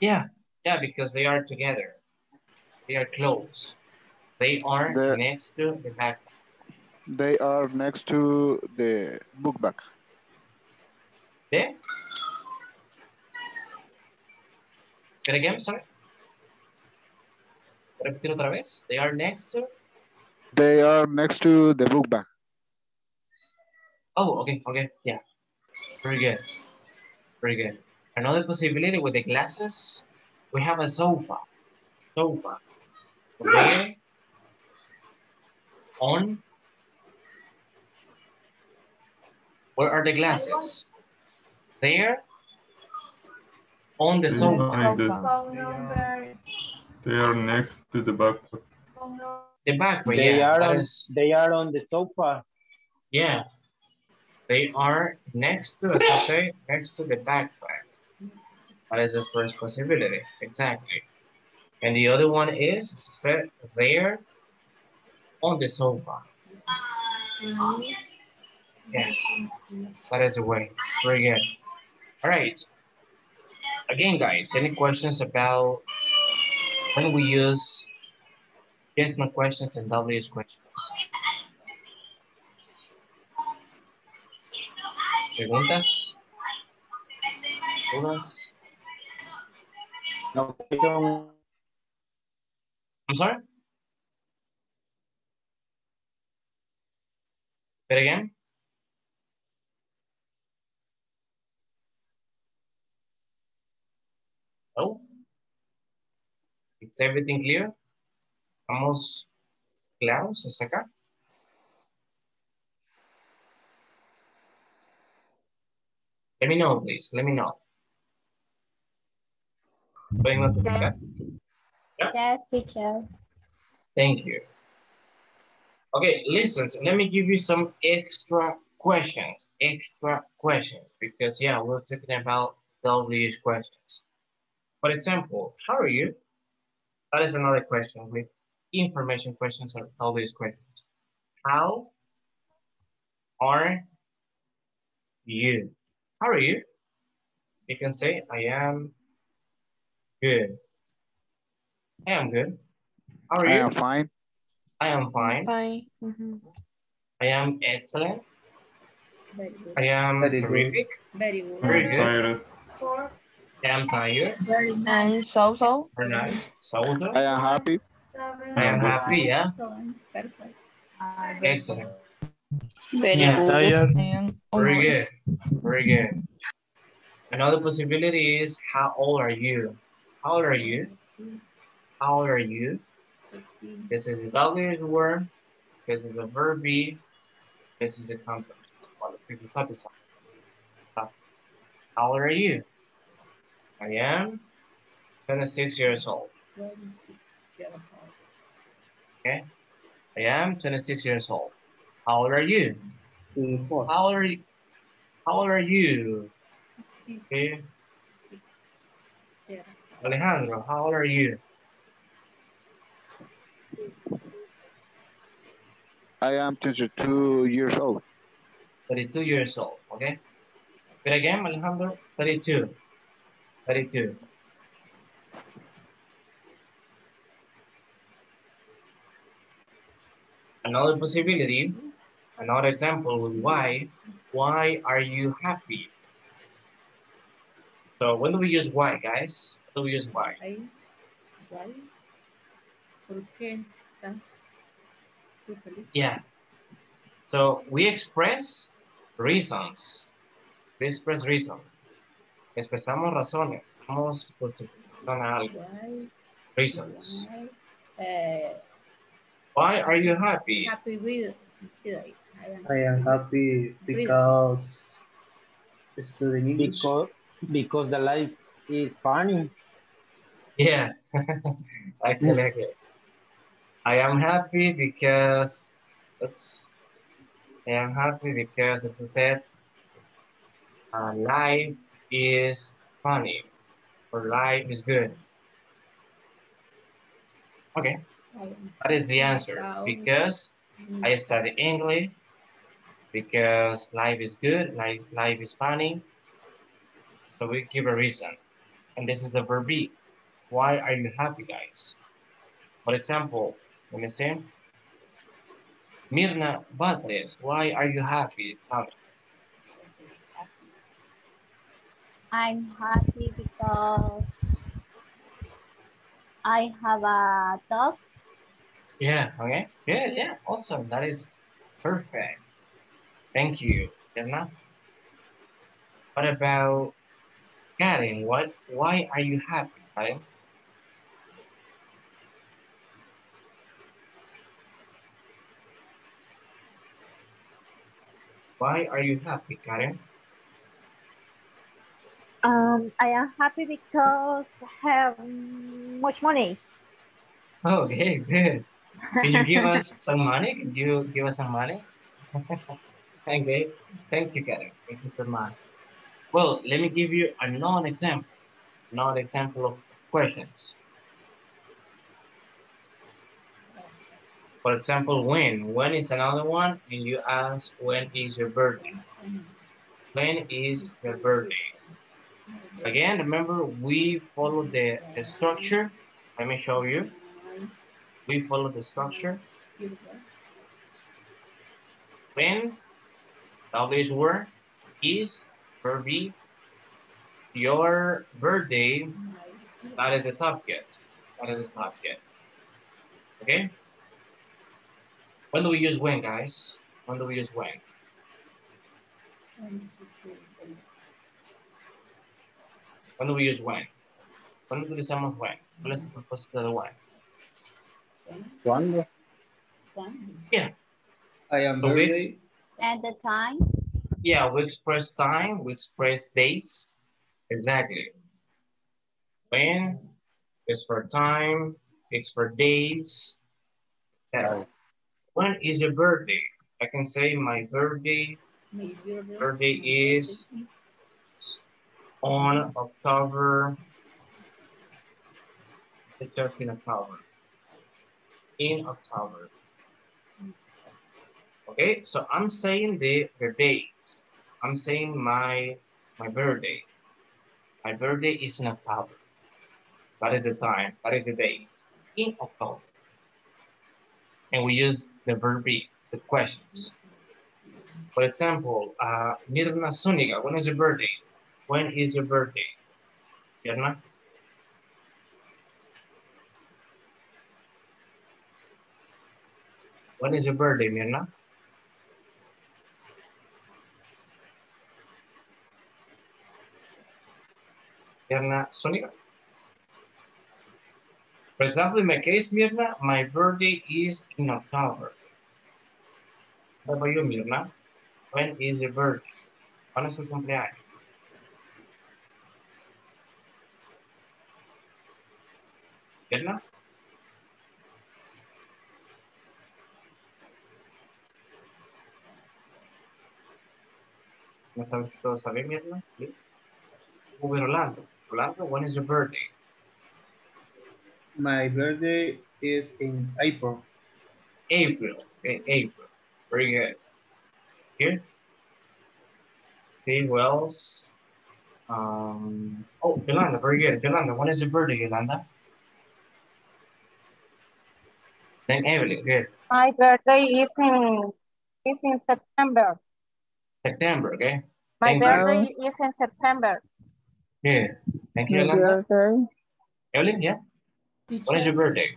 Yeah, yeah, because they are together. They are close. They are They're- next to the backpack. They are next to the book bag. There? Say it again, sorry. Repetir otra vez. They are next to. They are next to the book bag. Oh, okay, okay, yeah. Very good. Very good. Another possibility with the glasses, we have a sofa. Sofa. There. On. Where are the glasses? There. On the sofa. Behind the- They are next to the backpack. The back, but They yeah, are on, is, they are on the sofa. Uh, yeah. They are next to, as I say, next to the backpack. That is the first possibility, exactly. And the other one is, as I said, there on the sofa. Yeah, that is the way. Very good. All right. Again, guys, any questions about when we use no questions and W's questions? ¿Preguntas? ¿Dudas? No, I'm sorry? Say it again? Oh? Is everything clear? ¿Estamos claros hasta acá? Let me know, please. Let me know. ¿Pueden notificar? Yes, teacher. Thank you. Okay, listen, so let me give you some extra questions, extra questions, because yeah, we're talking about WH questions. For example, how are you? That is another question with information questions or WH questions. How are you? How are you? You can say, I am good. I am good. How are I you? I am fine. I am fine. Fine. Mhm. I am excellent. Very good. I am Very good. terrific. Very good. Very good. Tired. I am tired. Very nice. And so so. Very nice. So so. I am happy. I am happy, yeah. Perfect. Excellent. Very Yeah. good. Tired. And oh Very good. Very good. Another possibility is how old are you? How old are you? How old are you? This is a W word. This is a verb be. This is a complement. This is a subject. How old are you? I am 26 years old. 26 years old. Okay. I am 26 years old. How old are you? How old are you? How old are you? Okay. Alejandro, how old are you? I am 22 years old. 32 years old, okay? But again, Alejandro, 32. 32. Another possibility, another example with why. Why are you happy? So when do we use why, guys? When do we use why? Ahí. Guay. ¿Por qué estás tú feliz? Yeah. So we express reasons. We express reasons. Expresamos razones. Estamos justificando algo. Guay. Reasons. Guay. Eh, Why are you happy? happy with today. I am I am happy because studying English. Because, because the life is funny. Yeah, exactly. I am happy because, oops, I am happy because, as I said, uh, life is funny or life is good. Okay, that is the answer. Because I study English, because life is good, life, life is funny. So we give a reason. And this is the verb. Why are you happy, guys? For example, let me see. Mirna Batres, why are you happy? Tell me. I'm happy because I have a dog. Yeah, okay. Good, yeah, awesome. That is perfect. Thank you, Mirna. What about Karen? What, why are you happy, Karen? Why are you happy, Karen? Um, I am happy because I have much money. Okay, good. Can you give us some money? Can you give us some money? okay, thank you, Karen. Thank you so much. Well, let me give you a non-example, non-example of questions. For example, when? When is another one, and you ask, when is your birthday? When is your birthday? Again, remember, we follow the, the structure. Let me show you. We follow the structure. When, always word, is, verb your birthday, that is the subject. That is the subject. Okay? When do we use when, guys? When do we use when? When do we use when? When do ¿Cuándo utilizamos when? ¿Cuál es el propósito de when? ¿Cuándo? Yeah. I am So we birthday. At the time, Yeah, we express time, we express dates. Exactly. When is for time, it's for days. Yeah. When is your birthday? I can say my birthday, birthday is on October, it's just in October. In October. Okay, so I'm saying the, the date. I'm saying my my birthday. My birthday is in October. That is the time. That is the date. In October. And we use the verb be, the questions. For example, uh, Mirna Suniga, when is your birthday? When is your birthday? Mirna? When is your birthday, Mirna? Mirna Sonia? For example, in my case, Mirna, my birthday is in October. What about you, Mirna? When is your birthday? ¿Cuándo es su cumpleaños? Mirna? ¿No sabes si todo está bien, Mirna? Please. Uber Orlando. Orlando, when is your birthday? My birthday is in April. April. Okay, April. Very good. Here. See who else? Um, oh, Yolanda, very good. Yolanda, when is your birthday, Yolanda? Then Evelyn, good. My birthday is in is in September. September, okay? My Thank you. birthday is in September. Good. Thank you, My Yolanda. birthday. Evelyn, yeah? When is your birthday?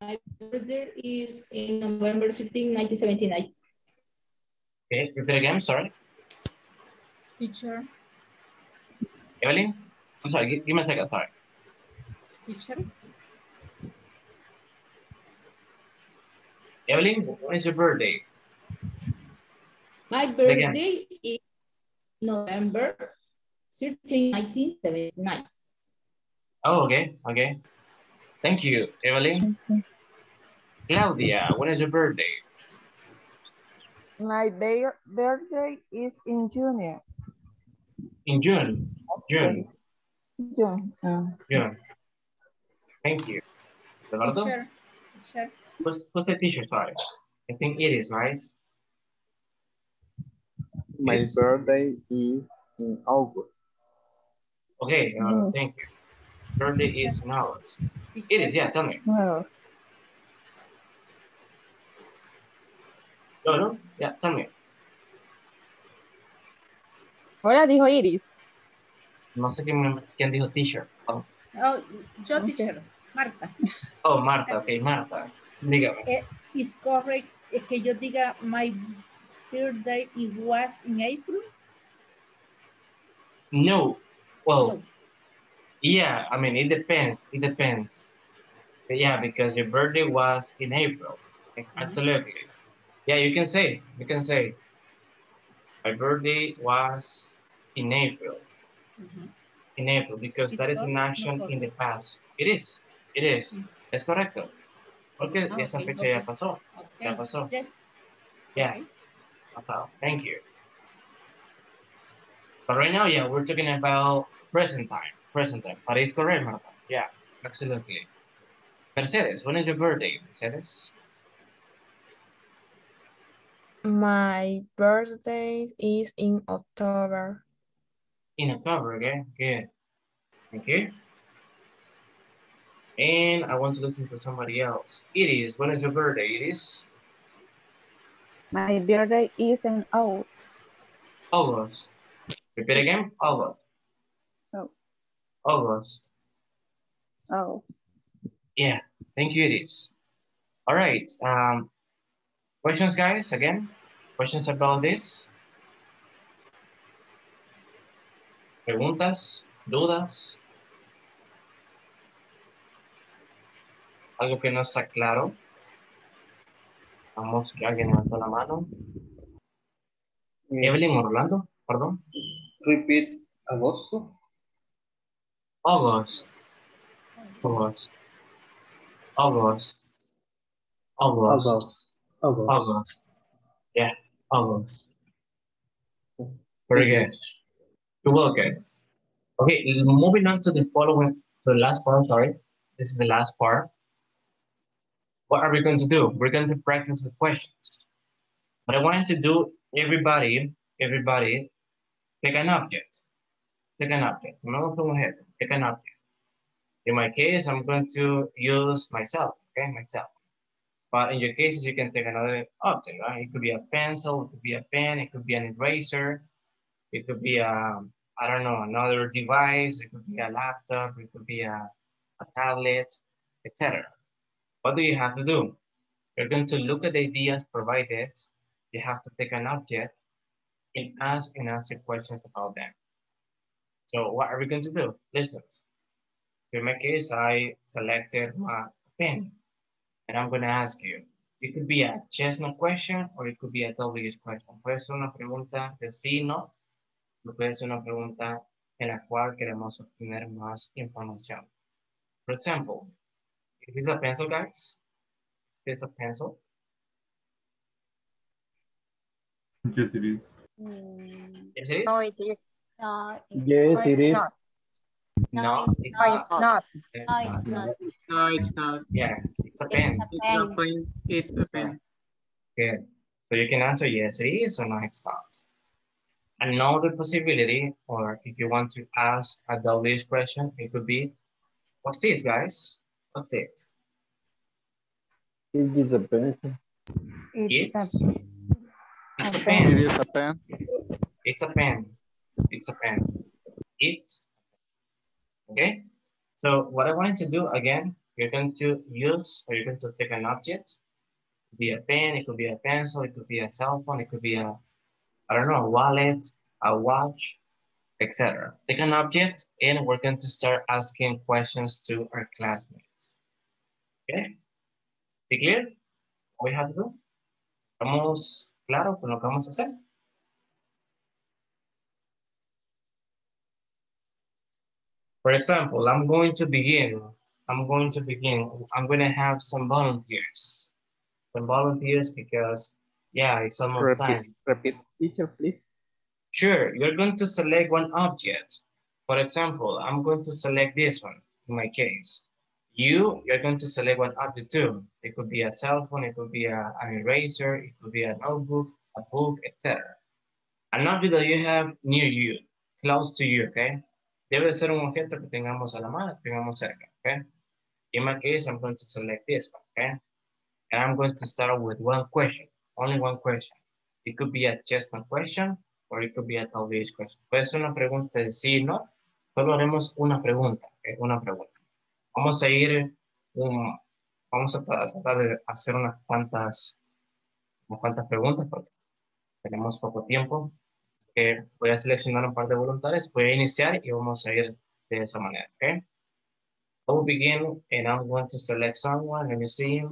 My birthday is in November 15, 1979. Okay, repeat again, sorry. Teacher, Evelyn? I'm sorry, give, give me a second, sorry. teacher, Evelyn, when is your birthday? my Again. birthday is November 13, 1979. Oh, okay, okay. Thank you, Evelyn. Claudia, when is your birthday? My bir- birthday is in June. In June. June. June. uh, June. Thank you. Eduardo? Teacher, teacher, Who's, who's the teacher? Sorry. I think it is, right? My Yes. birthday is in August. Okay, uh, Mm. thank you. Birthday is in August. It is, yeah, tell me. well, No, no, yeah, tell me. Hola, dijo Iris. No sé quién, quién dijo teacher. Oh, Oh, yo, teacher, Marta. oh, Marta, ok, Marta. Dígame. Eh, is correct eh, que yo diga my birthday it was in April? No, well, No. yeah, I mean, it depends, it depends. But yeah, because your birthday was in April. Absolutely. Yeah, you can say, you can say, my birthday was in April. In April, because Is that is an action no in the past. It is, it is. Es correcto. Porque Ah, esa ok, fecha ya ok. pasó. Ya Okay. pasó. Yes. Yeah. Pasado. Thank you. But right now, yeah, we're talking about present time. Present time. But it's correct, Marta. Yeah, absolutely. Mercedes, when is your birthday, Mercedes? My birthday is in October. In October, okay? Good. Thank you. And I want to listen to somebody else. It is. When is your birthday? It is My birthday is in August. August. Repeat again. August. Oh. August. Oh, Yeah, thank you, it is. All right. Um, questions, guys, again? Questions about this? Preguntas, dudas. Algo que no está claro. Vamos, que alguien levantó la mano. Evelyn Orlando, perdón. Repeat agosto. August. August. August. August. August. August. August. Yeah, August. Very good. You're welcome. Okay, moving on to the following, to the last part, sorry. This is the last part. What are we going to do? We're going to practice the questions. But I want you to do, everybody, everybody, pick an object. Pick an object. Pick an object. In my case, I'm going to use myself, okay, myself. But in your cases, you can take another object, right? It could be a pencil, it could be a pen, it could be an eraser, it could be a, I don't know, another device. It could be a laptop. It could be a, a tablet, etc. What do you have to do? You're going to look at the ideas provided. You have to take an object and ask and answer questions about them. So what are we going to do? Listen. In my case, I selected my pen and I'm going to ask you. It could be a yes no question or it could be a W question. Puede ser una pregunta de sí no, puede ser una pregunta en la cual queremos obtener más información. For example, is this a pencil, guys? Is this a pencil? Yes, it is. Yes, it is? No, it is. No, Yes, it is. not. No, it's it's not. not. It's not. No, it's not. No, it's not. Yeah, it's a pen. It's a pen. pen. It's a pen. Good. So you can answer yes, it is, or no, it's not. Another possibility, or if you want to ask a W question, it could be, what's this, guys? What's this? Is this a pencil? It's, it's a It pen. is a pen. It's a pen. It's a pen. It's, okay? So what I wanted to do, again, you're going to use, or you're going to take an object, It could be a pen, it could be a pencil, it could be a cell phone, it could be a, I don't know, a wallet, a watch, etc. Take an object and we're going to start asking questions to our classmates. Okay? ¿Sí clear? We have to do? ¿Estamos claros con lo que vamos a hacer? For example, I'm going to begin. I'm going to begin. I'm going to have some volunteers. Some volunteers because, yeah, it's almost Repeat, time. repeat, teacher, please. Sure, you're going to select one object. For example, I'm going to select this one, in my case. You, you're going to select one object too. It could be a cell phone, it could be an eraser, it could be a notebook, a book, etc. An object that you have near you, close to you, okay? Debe de ser un objeto que tengamos a la mano, que tengamos cerca, okay? In my case, I'm going to select this one, okay? And I'm going to start with one question, only one question. It could be a just a question, or it could be a tal vez question. Puede una pregunta de sí, no. Solo haremos una pregunta, ¿ok? una pregunta. Vamos a ir, um, vamos a tra- tratar de hacer unas cuantas, unas cuantas preguntas porque tenemos poco tiempo. Eh, voy a seleccionar un par de voluntarios, voy a iniciar y vamos a ir de esa manera, ¿ok? I will begin and I'm going to select someone. Let me see.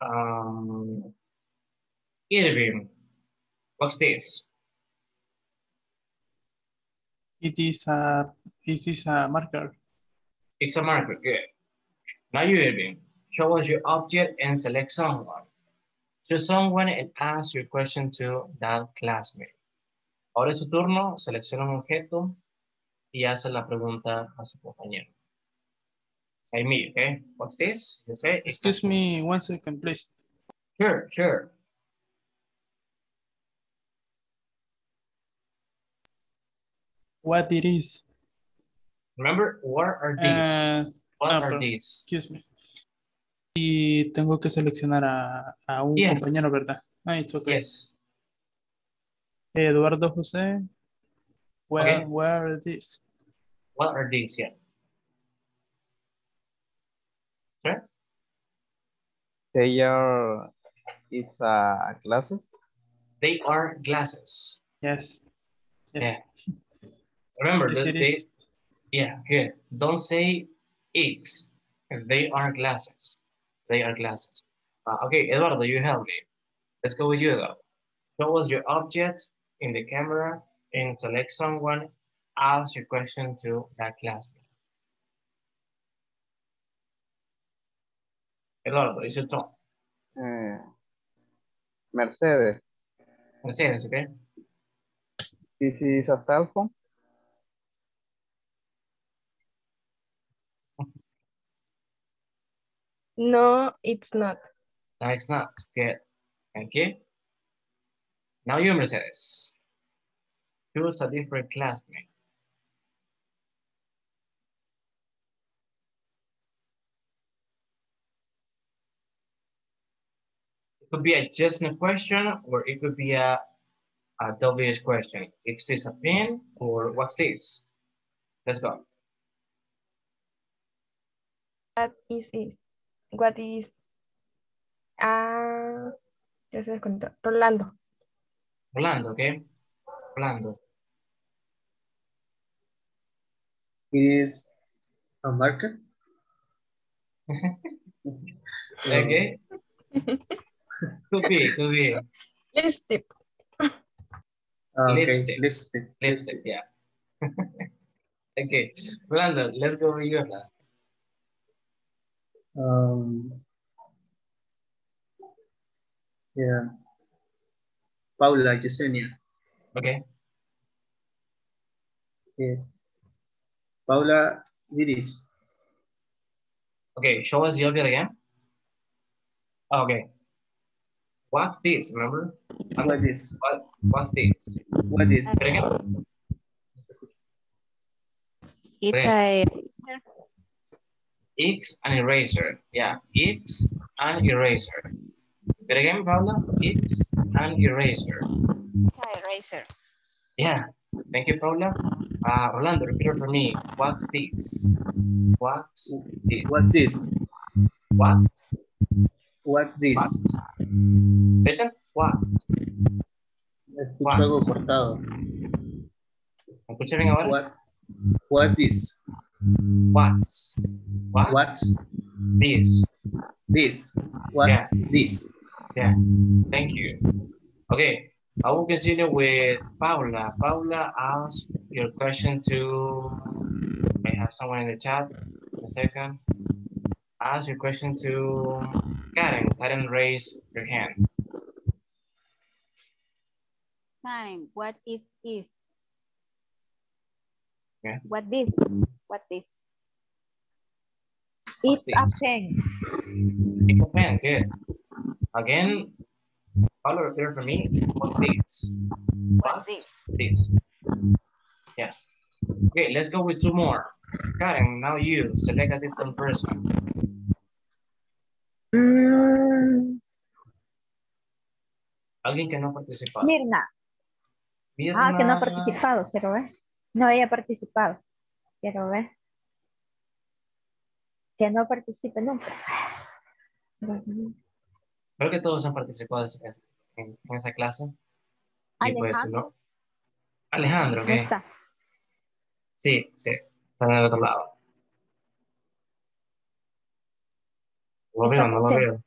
Um, Irving, what's this? It is a, it is a marker. It's a marker, good. Now you, Irving, show us your object and select someone. Choose someone and ask your question to that classmate. Ahora es su turno, selecciona un objeto y hace la pregunta a su compañero. Hey, me, okay? What's this? You say, Excuse me one second, please. Sure, sure. What it is? Remember, what are these? Uh, what ah, are these? Excuse me. Y tengo que seleccionar a, a un Yeah. compañero, ¿verdad? Ah, it's okay. Yes. Eduardo José. Where, Okay. where it is? What are these? Yeah. Sure. They are, it's uh, classes. They are glasses. Yes. Yes. Remember, Yes, it they, is. Yeah, good. Don't say it's. They are glasses. They are glasses. Uh, okay, Eduardo, you help me. Let's go with you though. Show us your object in the camera and select someone. Ask your question to that classmate. Eduardo, it's your turn. Eh, Mercedes, Mercedes, okay? this is a cell phone. No, it's not. No, it's not. Good. Thank you. Now you, Mercedes. Choose a different classmate. It could be a just a question or it could be a, a obvious question. Is this a pen or what's this? Let's go. That is it? What is? Ah, ya se desconectó. Rolando. Rolando, okay? Rolando. Is a marker. Okay. Could be, could be. Lipstick. Ah, okay, Lipstick. lipstick. Lipstick, yeah. okay, Rolando, let's go with you now. Um, yeah. Paula Yesenia. Okay. Yeah. Paula Diris. Okay, show us the object again. Okay. What's this, remember? What is? What, what's this? What is? Say it. It's a X and eraser. Yeah, X and eraser. Say again, Paula. X and eraser. eraser. Yeah, thank you, Paula. Uh, Orlando, repeat it for me. What's this? What's this? What this? What? What this? Listen, what? Escucho algo cortado. ¿Me escucha bien ahora? What? What is? What's? What? What's This. this? What's Yeah. this? Yeah, thank you. Okay, I will continue with Paula. Paula, ask your question to, I have someone in the chat, a second. Ask your question to Karen. Karen, raise your hand. Karen, what is this? Yeah. What this? What this? What's It's a pen. Pick a pen, good. Again, Paula, repeat for me. What's this? What this? This. Yeah. Okay, let's go with two more. Karen, now you select a different person. Mm, Alguien que no ha participado. Mirna. Ah, que no ha Mirna. participado, quiero ver. No haya participado. Quiero ver. Que no participe nunca. Creo que todos han participado en, en esa clase. Y pues, Alejandro. ¿no? Alejandro, está. Sí, sí. Está en el otro lado. Lo veo, no lo Sí. veo.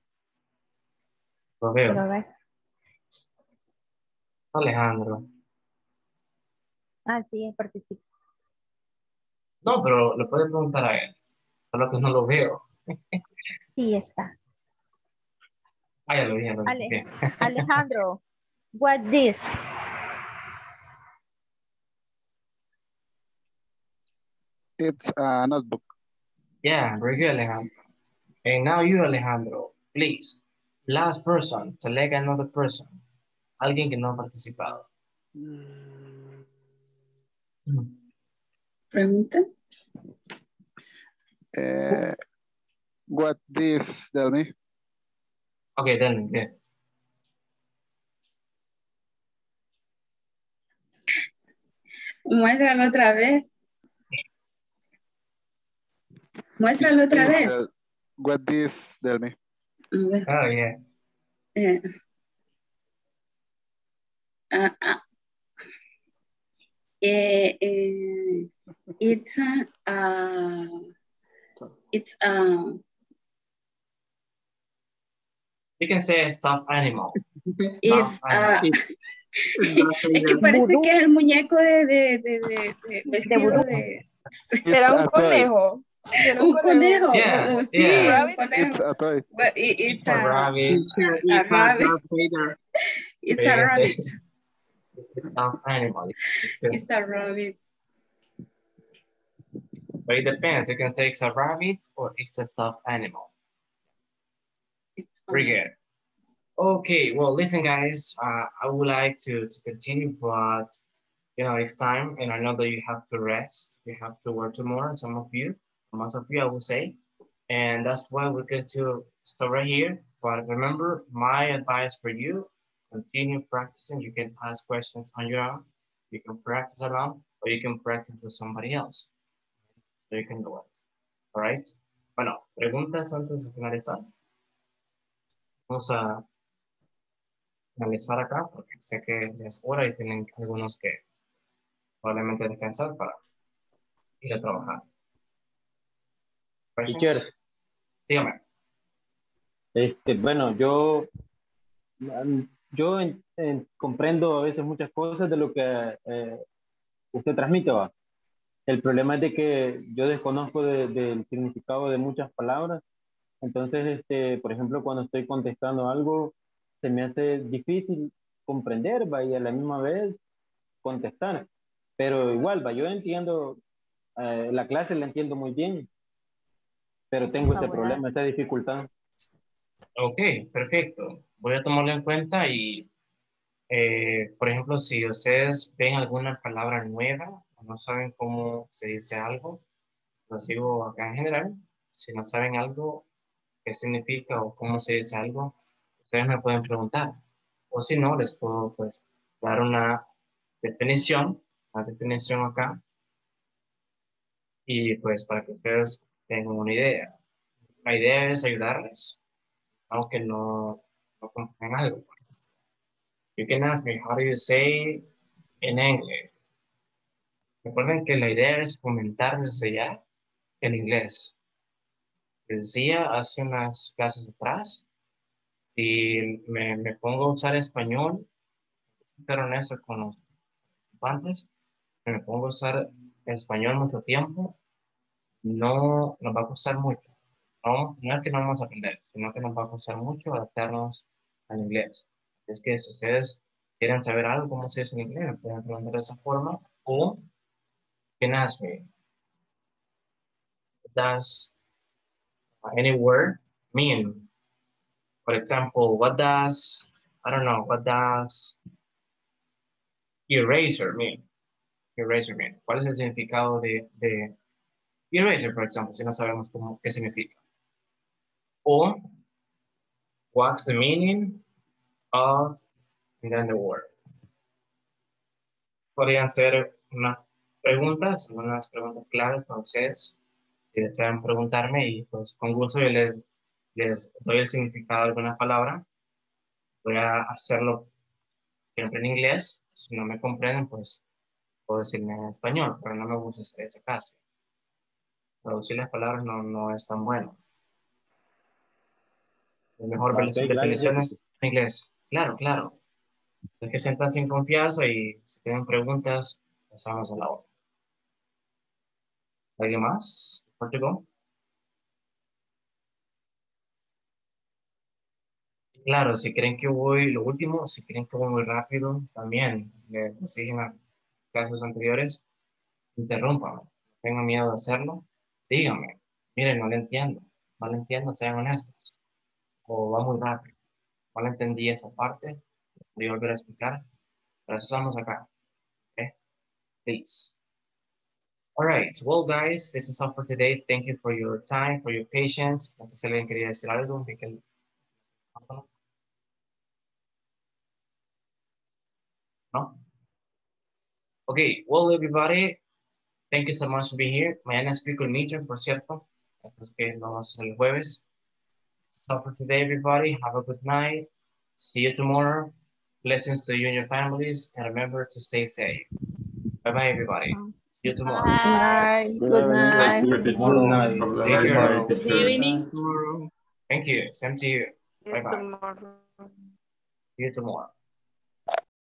Lo veo. Ver. Alejandro. Ah, sí, participa. No, pero le puede preguntar a él. Solo que no lo veo. Sí, está. Ah, ya lo vi, ya lo vi. Ale-. Alejandro, what this? It's a notebook. Yeah, very good, Alejandro. And now you, Alejandro, please. Last person, select another person. Alguien que no ha participado. Pregunta. Uh, what this, tell me? Okay, then, good. Muéstralo otra vez. Muéstralo otra vez. Uh, what this, tell me? Oh, yeah. eh. Ah, ah. Eh, eh, it's a, uh, it's a, You can say stuffed animal. it's a, es que parece que es el muñeco de, de, de, de, de vestido de, Será un conejo. Será un conejo. Yeah, sí, yeah. un conejo. It's a toy. Well, it- it's It's a a, rabbit. a rabbit. It's a rabbit. It's stuffed animal. It's a rabbit. But it depends. You can say it's a rabbit or it's a stuffed animal. It's Very good. Okay, well, listen, guys. Uh, I would like to, to continue, but you know, it's time, and I know that you have to rest. You have to work tomorrow. Some of you, most of you, I will say, and that's why we're going to start right here. But remember, my advice for you: continue practicing. You can ask questions on your own. You can practice alone, or you can practice with somebody else. So you can do it. All right? Bueno, preguntas antes de finalizar. Vamos a finalizar acá porque sé que es hora y tienen algunos que probablemente descansar para ir a trabajar. Teacher? Dígame. este, bueno, yo, yo en- en- comprendo a veces muchas cosas de lo que eh, usted transmite, va. El problema es de que yo desconozco de- del significado de muchas palabras. Entonces, este, por ejemplo, cuando estoy contestando algo, se me hace difícil comprender, va, y a la misma vez contestar. Pero igual, va, yo entiendo, eh, la clase la entiendo muy bien, pero tengo ese problema, esa dificultad. Ok, perfecto. Voy a tomarlo en cuenta y, eh, por ejemplo, si ustedes ven alguna palabra nueva o no saben cómo se dice algo, lo sigo acá en general. Si no saben algo, qué significa o cómo se dice algo, ustedes me pueden preguntar. O si no, les puedo pues dar una definición, una definición acá. Y pues para que ustedes tengan una idea. La idea es ayudarles aunque no, no comprenden algo. You can ask me, how do you say in English? Recuerden que la idea es fomentar desde ya el inglés. Decía hace unas clases atrás, si me, me pongo a usar español, ser honesto con los participantes, si me pongo a usar español mucho tiempo, no nos va a costar mucho. No, no es que no vamos a aprender, sino que nos va a costar mucho adaptarnos al inglés. Es que si ustedes quieren saber algo, cómo se dice en inglés, pueden preguntar de esa forma o can ask me, does any word mean? For example, what does, I don't know, what does eraser mean? Eraser mean. ¿Cuál es el significado de, de eraser, por ejemplo, si no sabemos cómo, qué significa? O what's the meaning of the word. Podrían ser unas preguntas, unas preguntas claves para ustedes, si desean preguntarme y pues con gusto yo les, les doy el significado de alguna palabra. Voy a hacerlo siempre en inglés, si no me comprenden pues puedo decirme en español, pero no me gusta hacer ese caso. Traducir las palabras no, no es tan bueno. Mejor ver las definiciones en inglés. Claro, claro. Es que sientan sin confianza y si tienen preguntas, pasamos a la hora. ¿Alguien más? ¿Before to go? Claro, si creen que voy, lo último, si creen que voy muy rápido, también, le siguen a clases anteriores, interrúmpame. No tengan miedo de hacerlo. Díganme, miren, no le entiendo. No le entiendo, sean honestos. O va muy rápido. No le entendí esa parte. Voy a volver a explicar. Pero eso estamos acá. Okay? Please. All right. Well, guys, this is all for today. Thank you for your time, for your patience. No sé si alguien quería decir algo. Miquel. No? Okay. Well, everybody, thank you so much for being here. Mañana explico el meeting, por cierto. Entonces, que nos vemos el jueves. So for today, everybody, have a good night. See you tomorrow. Blessings to you and your families. And remember to stay safe. Bye-bye, everybody. See you tomorrow. Bye. Good night. Take care. Good evening. Thank you. Same to you. Bye-bye. See you tomorrow.